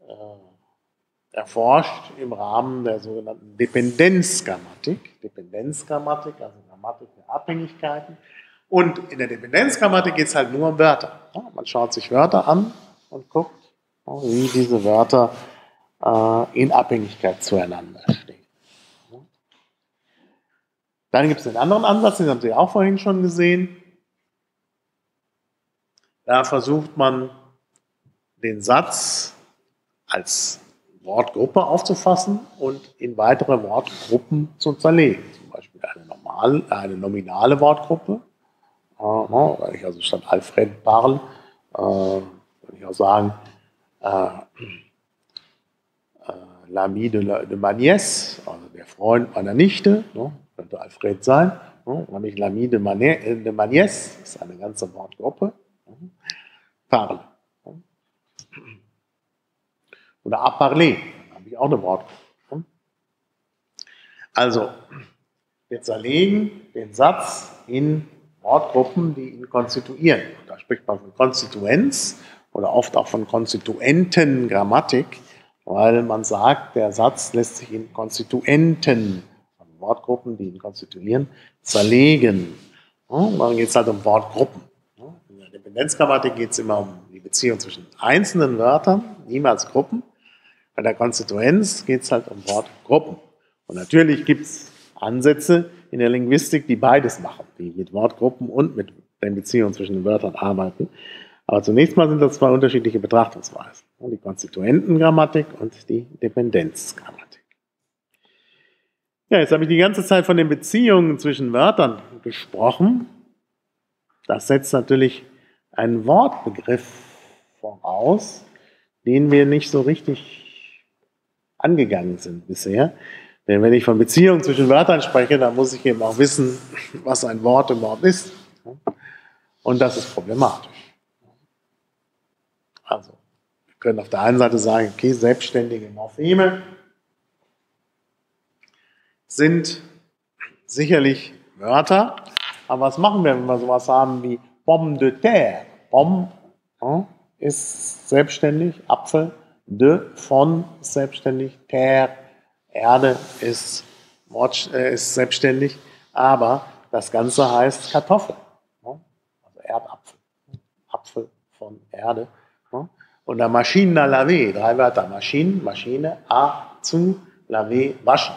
äh, erforscht im Rahmen der sogenannten Dependenzgrammatik. Dependenzgrammatik, also Grammatik der Abhängigkeiten. Und in der Dependenzgrammatik geht es halt nur um Wörter. Ja, man schaut sich Wörter an und guckt, wie diese Wörter in Abhängigkeit zueinander stehen. Dann gibt es einen anderen Ansatz, den haben Sie auch vorhin schon gesehen. Da versucht man den Satz als Wortgruppe aufzufassen und in weitere Wortgruppen zu zerlegen. Zum Beispiel eine, normal, eine nominale Wortgruppe. Äh, ich also statt Alfred Barl, äh, würde ich auch sagen, äh, äh, L'ami de, de ma nièce, also der Freund meiner Nichte, ne, könnte Alfred sein. Ne, nämlich L'ami de, de ma nièce, ist eine ganze Wortgruppe. Parle. Oder à parler, habe ich auch eine Wortgruppe. Also, wir zerlegen den Satz in Wortgruppen, die ihn konstituieren. Da spricht man von Konstituenz oder oft auch von Konstituentengrammatik, weil man sagt, der Satz lässt sich in Konstituenten, von Wortgruppen, die ihn konstituieren, zerlegen. Und dann geht es halt um Wortgruppen. Dependenzgrammatik geht es immer um die Beziehung zwischen einzelnen Wörtern, niemals Gruppen. Bei der Konstituenz geht es halt um Wortgruppen. Und natürlich gibt es Ansätze in der Linguistik, die beides machen, die mit Wortgruppen und mit den Beziehungen zwischen den Wörtern arbeiten. Aber zunächst mal sind das zwei unterschiedliche Betrachtungsweisen. Die Konstituentengrammatik und die Dependenzgrammatik. Ja, jetzt habe ich die ganze Zeit von den Beziehungen zwischen Wörtern gesprochen. Das setzt natürlich einen Wortbegriff voraus, den wir nicht so richtig angegangen sind bisher. Denn wenn ich von Beziehungen zwischen Wörtern spreche, dann muss ich eben auch wissen, was ein Wort überhaupt ist. Und das ist problematisch. Also, wir können auf der einen Seite sagen, okay, selbstständige Morpheme sind sicherlich Wörter, aber was machen wir, wenn wir sowas haben wie Pomme de terre. Pomme ja, ist selbstständig, Apfel, de von selbstständig, terre, Erde ist, äh, ist selbstständig, aber das Ganze heißt Kartoffel, ja, also Erdapfel, Apfel von Erde. Und der Maschine à laver, drei Wörter, Maschine, Maschine, a, zu, laver, waschen.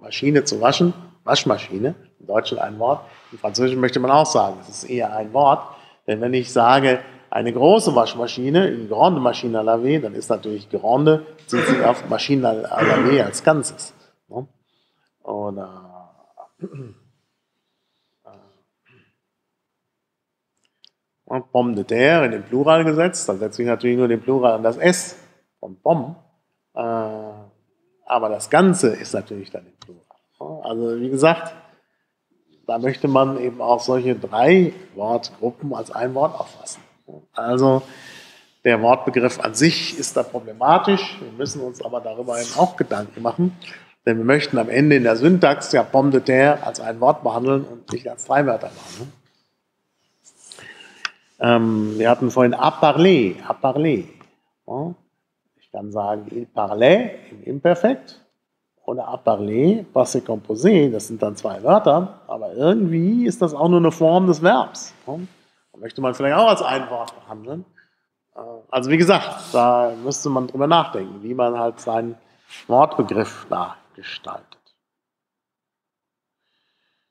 Maschine zu waschen, Waschmaschine, im Deutschen ein Wort. Im Französischen möchte man auch sagen, es ist eher ein Wort. Denn wenn ich sage, eine große Waschmaschine, eine grande Maschine à laver, dann ist natürlich grande, zieht sich auf Maschine à laver als Ganzes. Ne? Pomme de terre in den Plural gesetzt, dann setze ich natürlich nur den Plural an das S von Pomme. Äh, aber das Ganze ist natürlich dann im Plural. Also wie gesagt, da möchte man eben auch solche drei Wortgruppen als ein Wort auffassen. Also der Wortbegriff an sich ist da problematisch. Wir müssen uns aber darüber eben auch Gedanken machen, denn wir möchten am Ende in der Syntax ja pomme de terre als ein Wort behandeln und nicht als drei Wörter behandeln. Ähm, wir hatten vorhin à parler, à parler. Ich kann sagen, il parlait im Imperfekt oder à parler, passé composé, das sind dann zwei Wörter, aber irgendwie ist das auch nur eine Form des Verbs. Da möchte man vielleicht auch als ein Wort behandeln. Äh, also wie gesagt, da müsste man drüber nachdenken, wie man halt seinen Wortbegriff da gestaltet.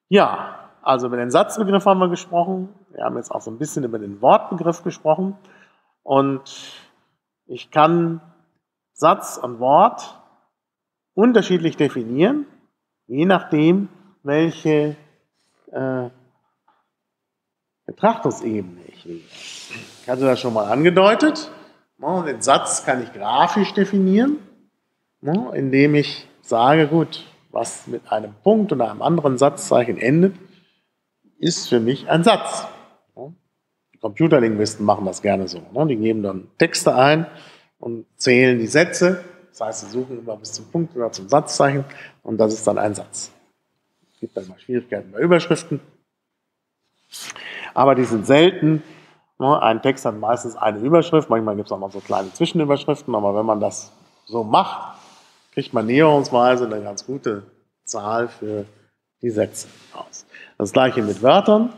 Ja, also über den Satzbegriff haben wir gesprochen. Wir haben jetzt auch so ein bisschen über den Wortbegriff gesprochen. Und ich kann Satz und Wort unterschiedlich definieren, je nachdem, welche äh, Betrachtungsebene ich wähle. Ich hatte das schon mal angedeutet. Den Satz kann ich grafisch definieren, indem ich sage, gut, was mit einem Punkt oder einem anderen Satzzeichen endet, ist für mich ein Satz. Computerlinguisten machen das gerne so. Die geben dann Texte ein und zählen die Sätze. Das heißt, sie suchen immer bis zum Punkt oder zum Satzzeichen und das ist dann ein Satz. Es gibt dann mal Schwierigkeiten bei Überschriften. Aber die sind selten. Ein Text hat meistens eine Überschrift, manchmal gibt es auch noch so kleine Zwischenüberschriften, aber wenn man das so macht, kriegt man näherungsweise eine ganz gute Zahl für die Sätze aus. Das gleiche mit Wörtern.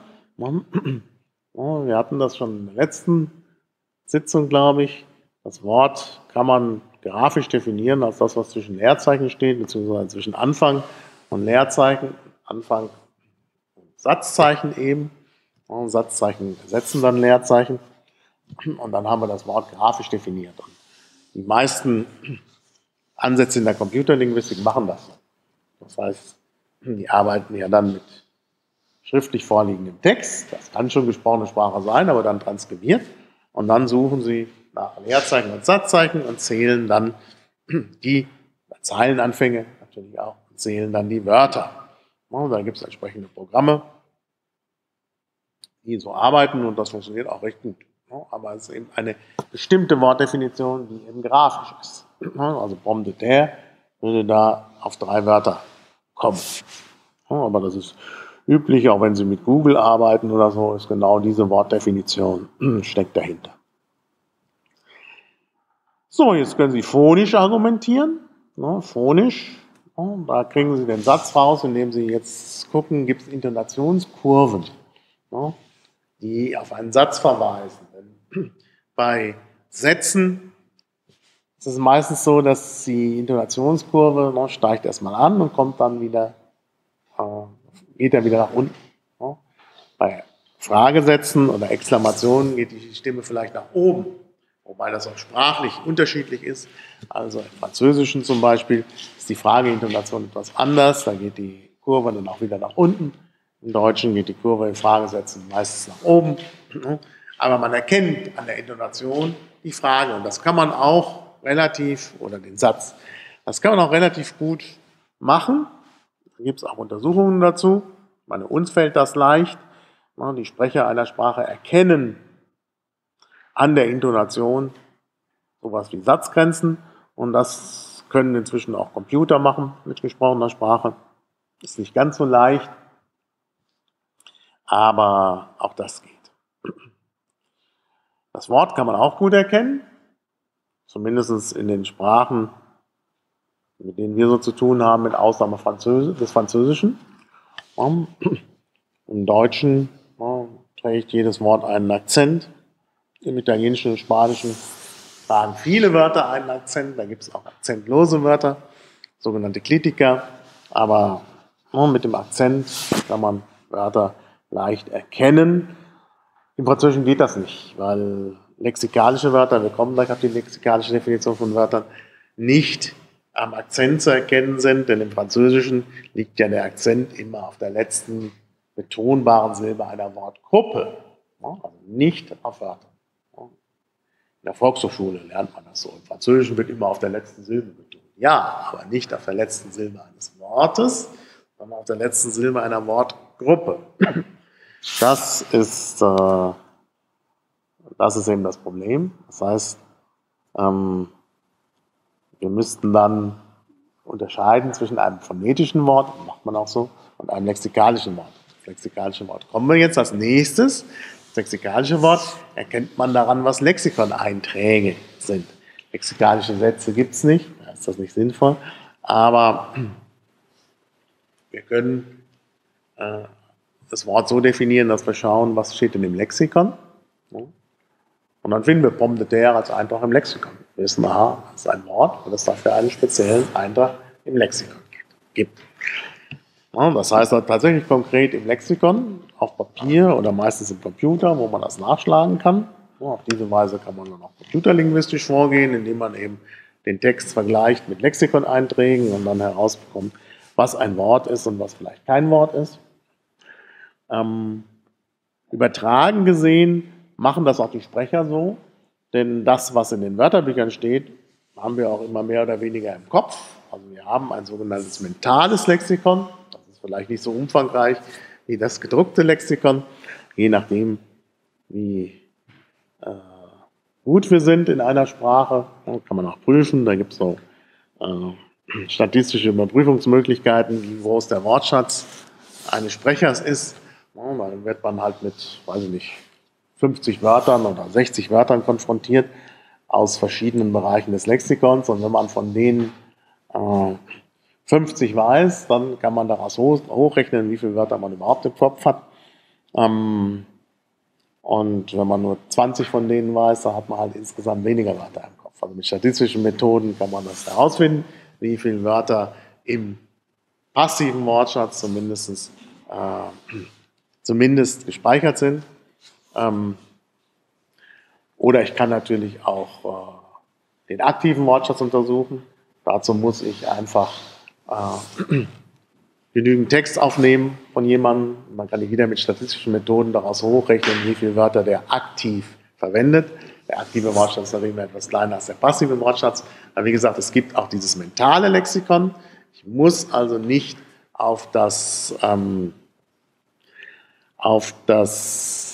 Wir hatten das schon in der letzten Sitzung, glaube ich. Das Wort kann man grafisch definieren als das, was zwischen Leerzeichen steht, beziehungsweise zwischen Anfang und Leerzeichen. Anfang und Satzzeichen eben. Satzzeichen setzen dann Leerzeichen. Und dann haben wir das Wort grafisch definiert. Und die meisten Ansätze in der Computerlinguistik machen das. Das heißt, die arbeiten ja dann mit schriftlich vorliegendem Text. Das kann schon gesprochene Sprache sein, aber dann transkribiert. Und dann suchen sie nach Leerzeichen und Satzzeichen und zählen dann die Zeilenanfänge natürlich auch, und zählen dann die Wörter. Und da gibt es entsprechende Programme, die so arbeiten und das funktioniert auch recht gut. Aber es ist eben eine bestimmte Wortdefinition, die eben grafisch ist. Also Pomme de terre würde da auf drei Wörter kommen. Aber das ist üblich, auch wenn Sie mit Google arbeiten oder so, ist genau diese Wortdefinition steckt dahinter. So, jetzt können Sie phonisch argumentieren. Ne, phonisch, ne, da kriegen Sie den Satz raus, indem Sie jetzt gucken, gibt es Intonationskurven, ne, die auf einen Satz verweisen. Denn bei Sätzen ist es meistens so, dass die Intonationskurve ne, steigt erstmal an und kommt dann wieder, geht dann wieder nach unten. Ne. Bei Fragesätzen oder Exklamationen geht die Stimme vielleicht nach oben, wobei das auch sprachlich unterschiedlich ist. Also im Französischen zum Beispiel ist die Frageintonation etwas anders, da geht die Kurve dann auch wieder nach unten. Im Deutschen geht die Kurve in Fragesätzen meistens nach oben. Aber man erkennt an der Intonation die Frage und das kann man auch relativ, oder den Satz, das kann man auch relativ gut machen. Da gibt es auch Untersuchungen dazu. Ich meine, uns fällt das leicht. Die Sprecher einer Sprache erkennen an der Intonation sowas wie Satzgrenzen und das können inzwischen auch Computer machen mit gesprochener Sprache. Ist nicht ganz so leicht, aber auch das geht. Das Wort kann man auch gut erkennen zumindest in den Sprachen, mit denen wir so zu tun haben, mit Ausnahme des Französischen. Im Deutschen trägt jedes Wort einen Akzent. Im Italienischen und Spanischen tragen viele Wörter einen Akzent. Da gibt es auch akzentlose Wörter, sogenannte Klitika. Aber mit dem Akzent kann man Wörter leicht erkennen. Im Französischen geht das nicht, weil lexikalische Wörter, wir kommen gleich auf die lexikalische Definition von Wörtern, nicht am Akzent zu erkennen sind, denn im Französischen liegt ja der Akzent immer auf der letzten betonbaren Silbe einer Wortgruppe, also nicht auf Wörtern. In der Volkshochschule lernt man das so. Im Französischen wird immer auf der letzten Silbe betont. Ja, aber nicht auf der letzten Silbe eines Wortes, sondern auf der letzten Silbe einer Wortgruppe. Das ist, äh, das ist eben das Problem. Das heißt, ähm, wir müssten dann unterscheiden zwischen einem phonetischen Wort, macht man auch so, und einem lexikalischen Wort. Das lexikalische Wort kommen wir jetzt als nächstes. Das lexikalische Wort erkennt man daran, was Lexikoneinträge sind. Lexikalische Sätze gibt es nicht, da ist das nicht sinnvoll, aber wir können äh, das Wort so definieren, dass wir schauen, was steht in dem Lexikon. Und dann finden wir Pomme de terre als Eintrag im Lexikon. Wir wissen, aha, das ist ein Wort es dafür einen speziellen Eintrag im Lexikon gibt. Ja, das heißt halt tatsächlich konkret im Lexikon, auf Papier oder meistens im Computer, wo man das nachschlagen kann. Ja, auf diese Weise kann man dann auch computerlinguistisch vorgehen, indem man eben den Text vergleicht mit Lexikoneinträgen und dann herausbekommt, was ein Wort ist und was vielleicht kein Wort ist. Ähm, übertragen gesehen machen das auch die Sprecher so, denn das, was in den Wörterbüchern steht, haben wir auch immer mehr oder weniger im Kopf. Also wir haben ein sogenanntes mentales Lexikon, das ist vielleicht nicht so umfangreich wie das gedruckte Lexikon, je nachdem, wie äh, gut wir sind in einer Sprache, kann man auch prüfen, da gibt es so äh, statistische Überprüfungsmöglichkeiten, wie groß der Wortschatz eines Sprechers ist. Ja, dann wird man halt mit, weiß ich nicht, 50 Wörtern oder 60 Wörtern konfrontiert aus verschiedenen Bereichen des Lexikons. Und wenn man von denen äh, 50 weiß, dann kann man daraus hochrechnen, wie viele Wörter man überhaupt im Kopf hat. Ähm, und wenn man nur 20 von denen weiß, dann hat man halt insgesamt weniger Wörter im Kopf. Also mit statistischen Methoden kann man das herausfinden wie viele Wörter im passiven Wortschatz zumindest, äh, zumindest gespeichert sind. Ähm, oder ich kann natürlich auch äh, den aktiven Wortschatz untersuchen. Dazu muss ich einfach äh, genügend Text aufnehmen von jemandem. Man kann wieder mit statistischen Methoden daraus hochrechnen, wie viele Wörter der aktiv verwendet. Der aktive Wortschatz ist natürlich etwas kleiner als der passive Wortschatz. Aber wie gesagt, es gibt auch dieses mentale Lexikon. Ich muss also nicht auf das, ähm, auf das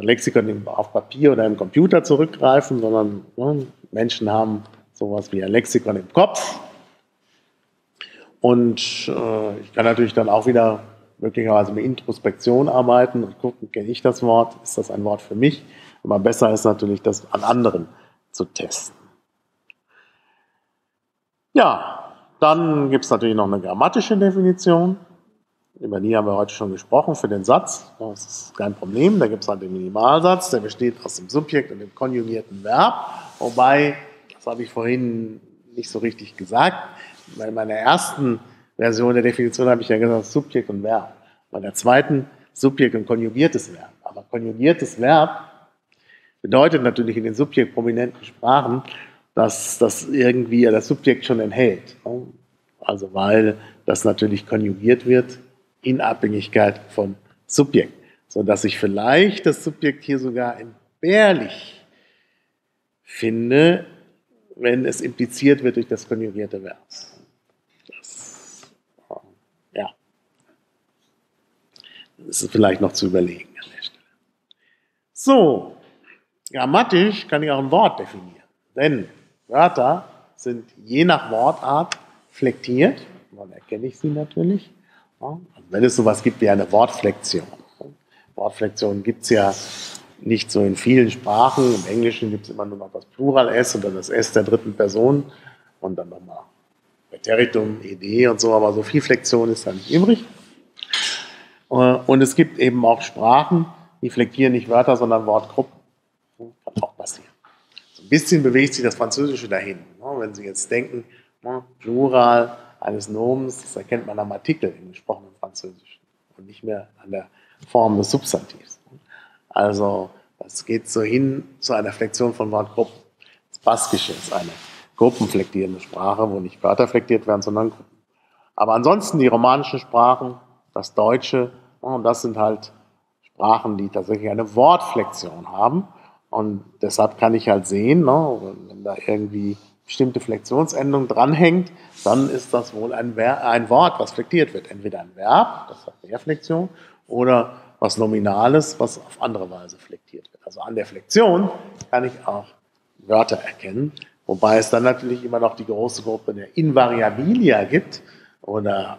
Lexikon auf Papier oder im Computer zurückgreifen, sondern ne, Menschen haben sowas wie ein Lexikon im Kopf. Und äh, ich kann natürlich dann auch wieder möglicherweise mit Introspektion arbeiten und gucken, kenne ich das Wort, ist das ein Wort für mich? Aber besser ist natürlich, das an anderen zu testen. Ja, dann gibt es natürlich noch eine grammatische Definition. Über die haben wir heute schon gesprochen für den Satz. Das ist kein Problem. Da gibt es halt den Minimalsatz, der besteht aus dem Subjekt und dem konjugierten Verb. Wobei, das habe ich vorhin nicht so richtig gesagt, bei meiner ersten Version der Definition habe ich ja gesagt Subjekt und Verb. Bei der zweiten Subjekt und konjugiertes Verb. Aber konjugiertes Verb bedeutet natürlich in den subjektprominenten Sprachen, dass das irgendwie das Subjekt schon enthält. Also weil das natürlich konjugiert wird in Abhängigkeit vom Subjekt, sodass ich vielleicht das Subjekt hier sogar entbehrlich finde, wenn es impliziert wird durch das konjugierte Verb. Ja, das ist vielleicht noch zu überlegen an der Stelle. So, Grammatisch kann ich auch ein Wort definieren. Denn Wörter sind je nach Wortart flektiert. Dann erkenne ich sie natürlich. Wenn es sowas gibt wie eine Wortflexion. Wortflexion gibt es ja nicht so in vielen Sprachen. Im Englischen gibt es immer nur noch das Plural S oder das S der dritten Person und dann nochmal Präteritum, Idee und so, aber so viel Flexion ist da nicht übrig. Äh, und es gibt eben auch Sprachen, die flektieren nicht Wörter, sondern Wortgruppen kann auch passieren. So ein bisschen bewegt sich das Französische dahin. Ne? Wenn Sie jetzt denken, ne, Plural eines Nomens, das erkennt man am Artikel im gesprochenen Französischen und nicht mehr an der Form des Substantivs. Also das geht so hin zu einer Flexion von Wortgruppen. Das Baskische ist eine gruppenflektierende Sprache, wo nicht Wörter flektiert werden, sondern Gruppen. Aber ansonsten die romanischen Sprachen, das Deutsche, und das sind halt Sprachen, die tatsächlich eine Wortflexion haben. Und deshalb kann ich halt sehen, ne, wenn da irgendwie bestimmte Flexionsendung dranhängt, dann ist das wohl ein, Ver ein Wort, was flektiert wird. Entweder ein Verb, das hat Verflexion, oder was Nominales, was auf andere Weise flektiert wird. Also an der Flexion kann ich auch Wörter erkennen, wobei es dann natürlich immer noch die große Gruppe der Invariabilia gibt oder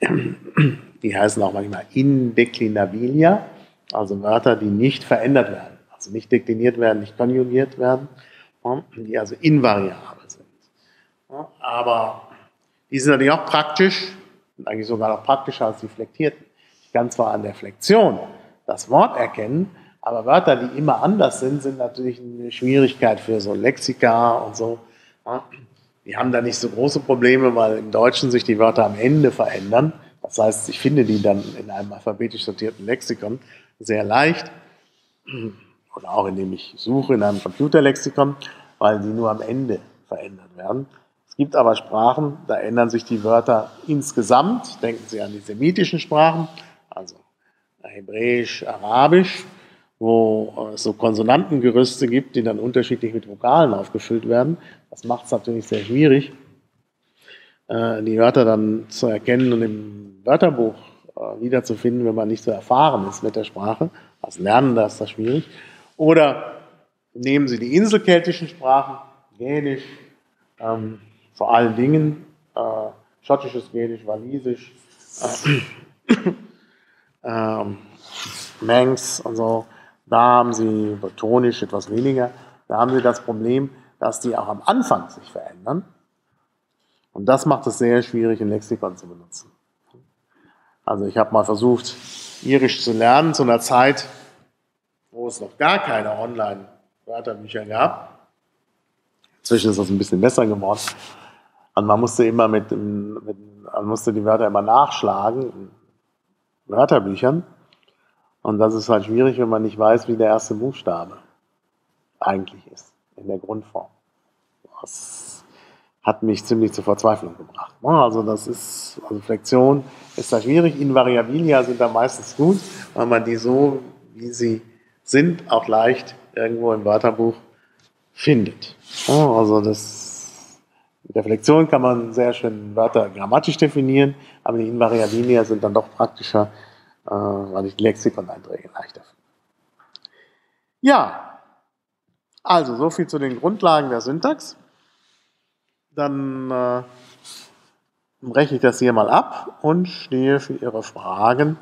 die heißen auch manchmal Indeklinabilia, also Wörter, die nicht verändert werden, also nicht dekliniert werden, nicht konjugiert werden, die also invariabel sind. Aber die sind natürlich auch praktisch, eigentlich sogar noch praktischer als die flektierten. Ich kann zwar an der Flexion das Wort erkennen, aber Wörter, die immer anders sind, sind natürlich eine Schwierigkeit für so Lexika und so. Die haben da nicht so große Probleme, weil im Deutschen sich die Wörter am Ende verändern. Das heißt, ich finde die dann in einem alphabetisch sortierten Lexikon sehr leicht. Oder auch indem ich suche in einem Computerlexikon, weil sie nur am Ende verändert werden. Es gibt aber Sprachen, da ändern sich die Wörter insgesamt. Denken Sie an die semitischen Sprachen, also Hebräisch, Arabisch, wo es so Konsonantengerüste gibt, die dann unterschiedlich mit Vokalen aufgefüllt werden. Das macht es natürlich sehr schwierig, äh, die Wörter dann zu erkennen und im Wörterbuch äh, wiederzufinden, wenn man nicht so erfahren ist mit der Sprache. Als Lernender ist das schwierig. Oder nehmen Sie die inselkeltischen Sprachen, Gälisch, ähm, vor allen Dingen äh, schottisches Gälisch, Walisisch, äh, ähm, Manx und so. Da haben Sie Bretonisch etwas weniger. Da haben Sie das Problem, dass die auch am Anfang sich verändern. Und das macht es sehr schwierig, ein Lexikon zu benutzen. Also ich habe mal versucht, Irisch zu lernen zu einer Zeit, es noch gar keine Online-Wörterbücher gab. Inzwischen ist das ein bisschen besser geworden. Und man musste immer mit, mit man musste die Wörter immer nachschlagen in Wörterbüchern. Und das ist halt schwierig, wenn man nicht weiß, wie der erste Buchstabe eigentlich ist, in der Grundform. Das hat mich ziemlich zur Verzweiflung gebracht. Also das ist, also Flexion ist da schwierig. Invariabilia sind da meistens gut, weil man die so, wie sie sind, auch leicht irgendwo im Wörterbuch findet. Also das, mit der Flexion kann man sehr schön Wörter grammatisch definieren, aber die Invariabilia sind dann doch praktischer, äh, weil ich Lexikon-Einträge leichter finde. Ja, also so viel zu den Grundlagen der Syntax. Dann äh, breche ich das hier mal ab und stehe für Ihre Fragen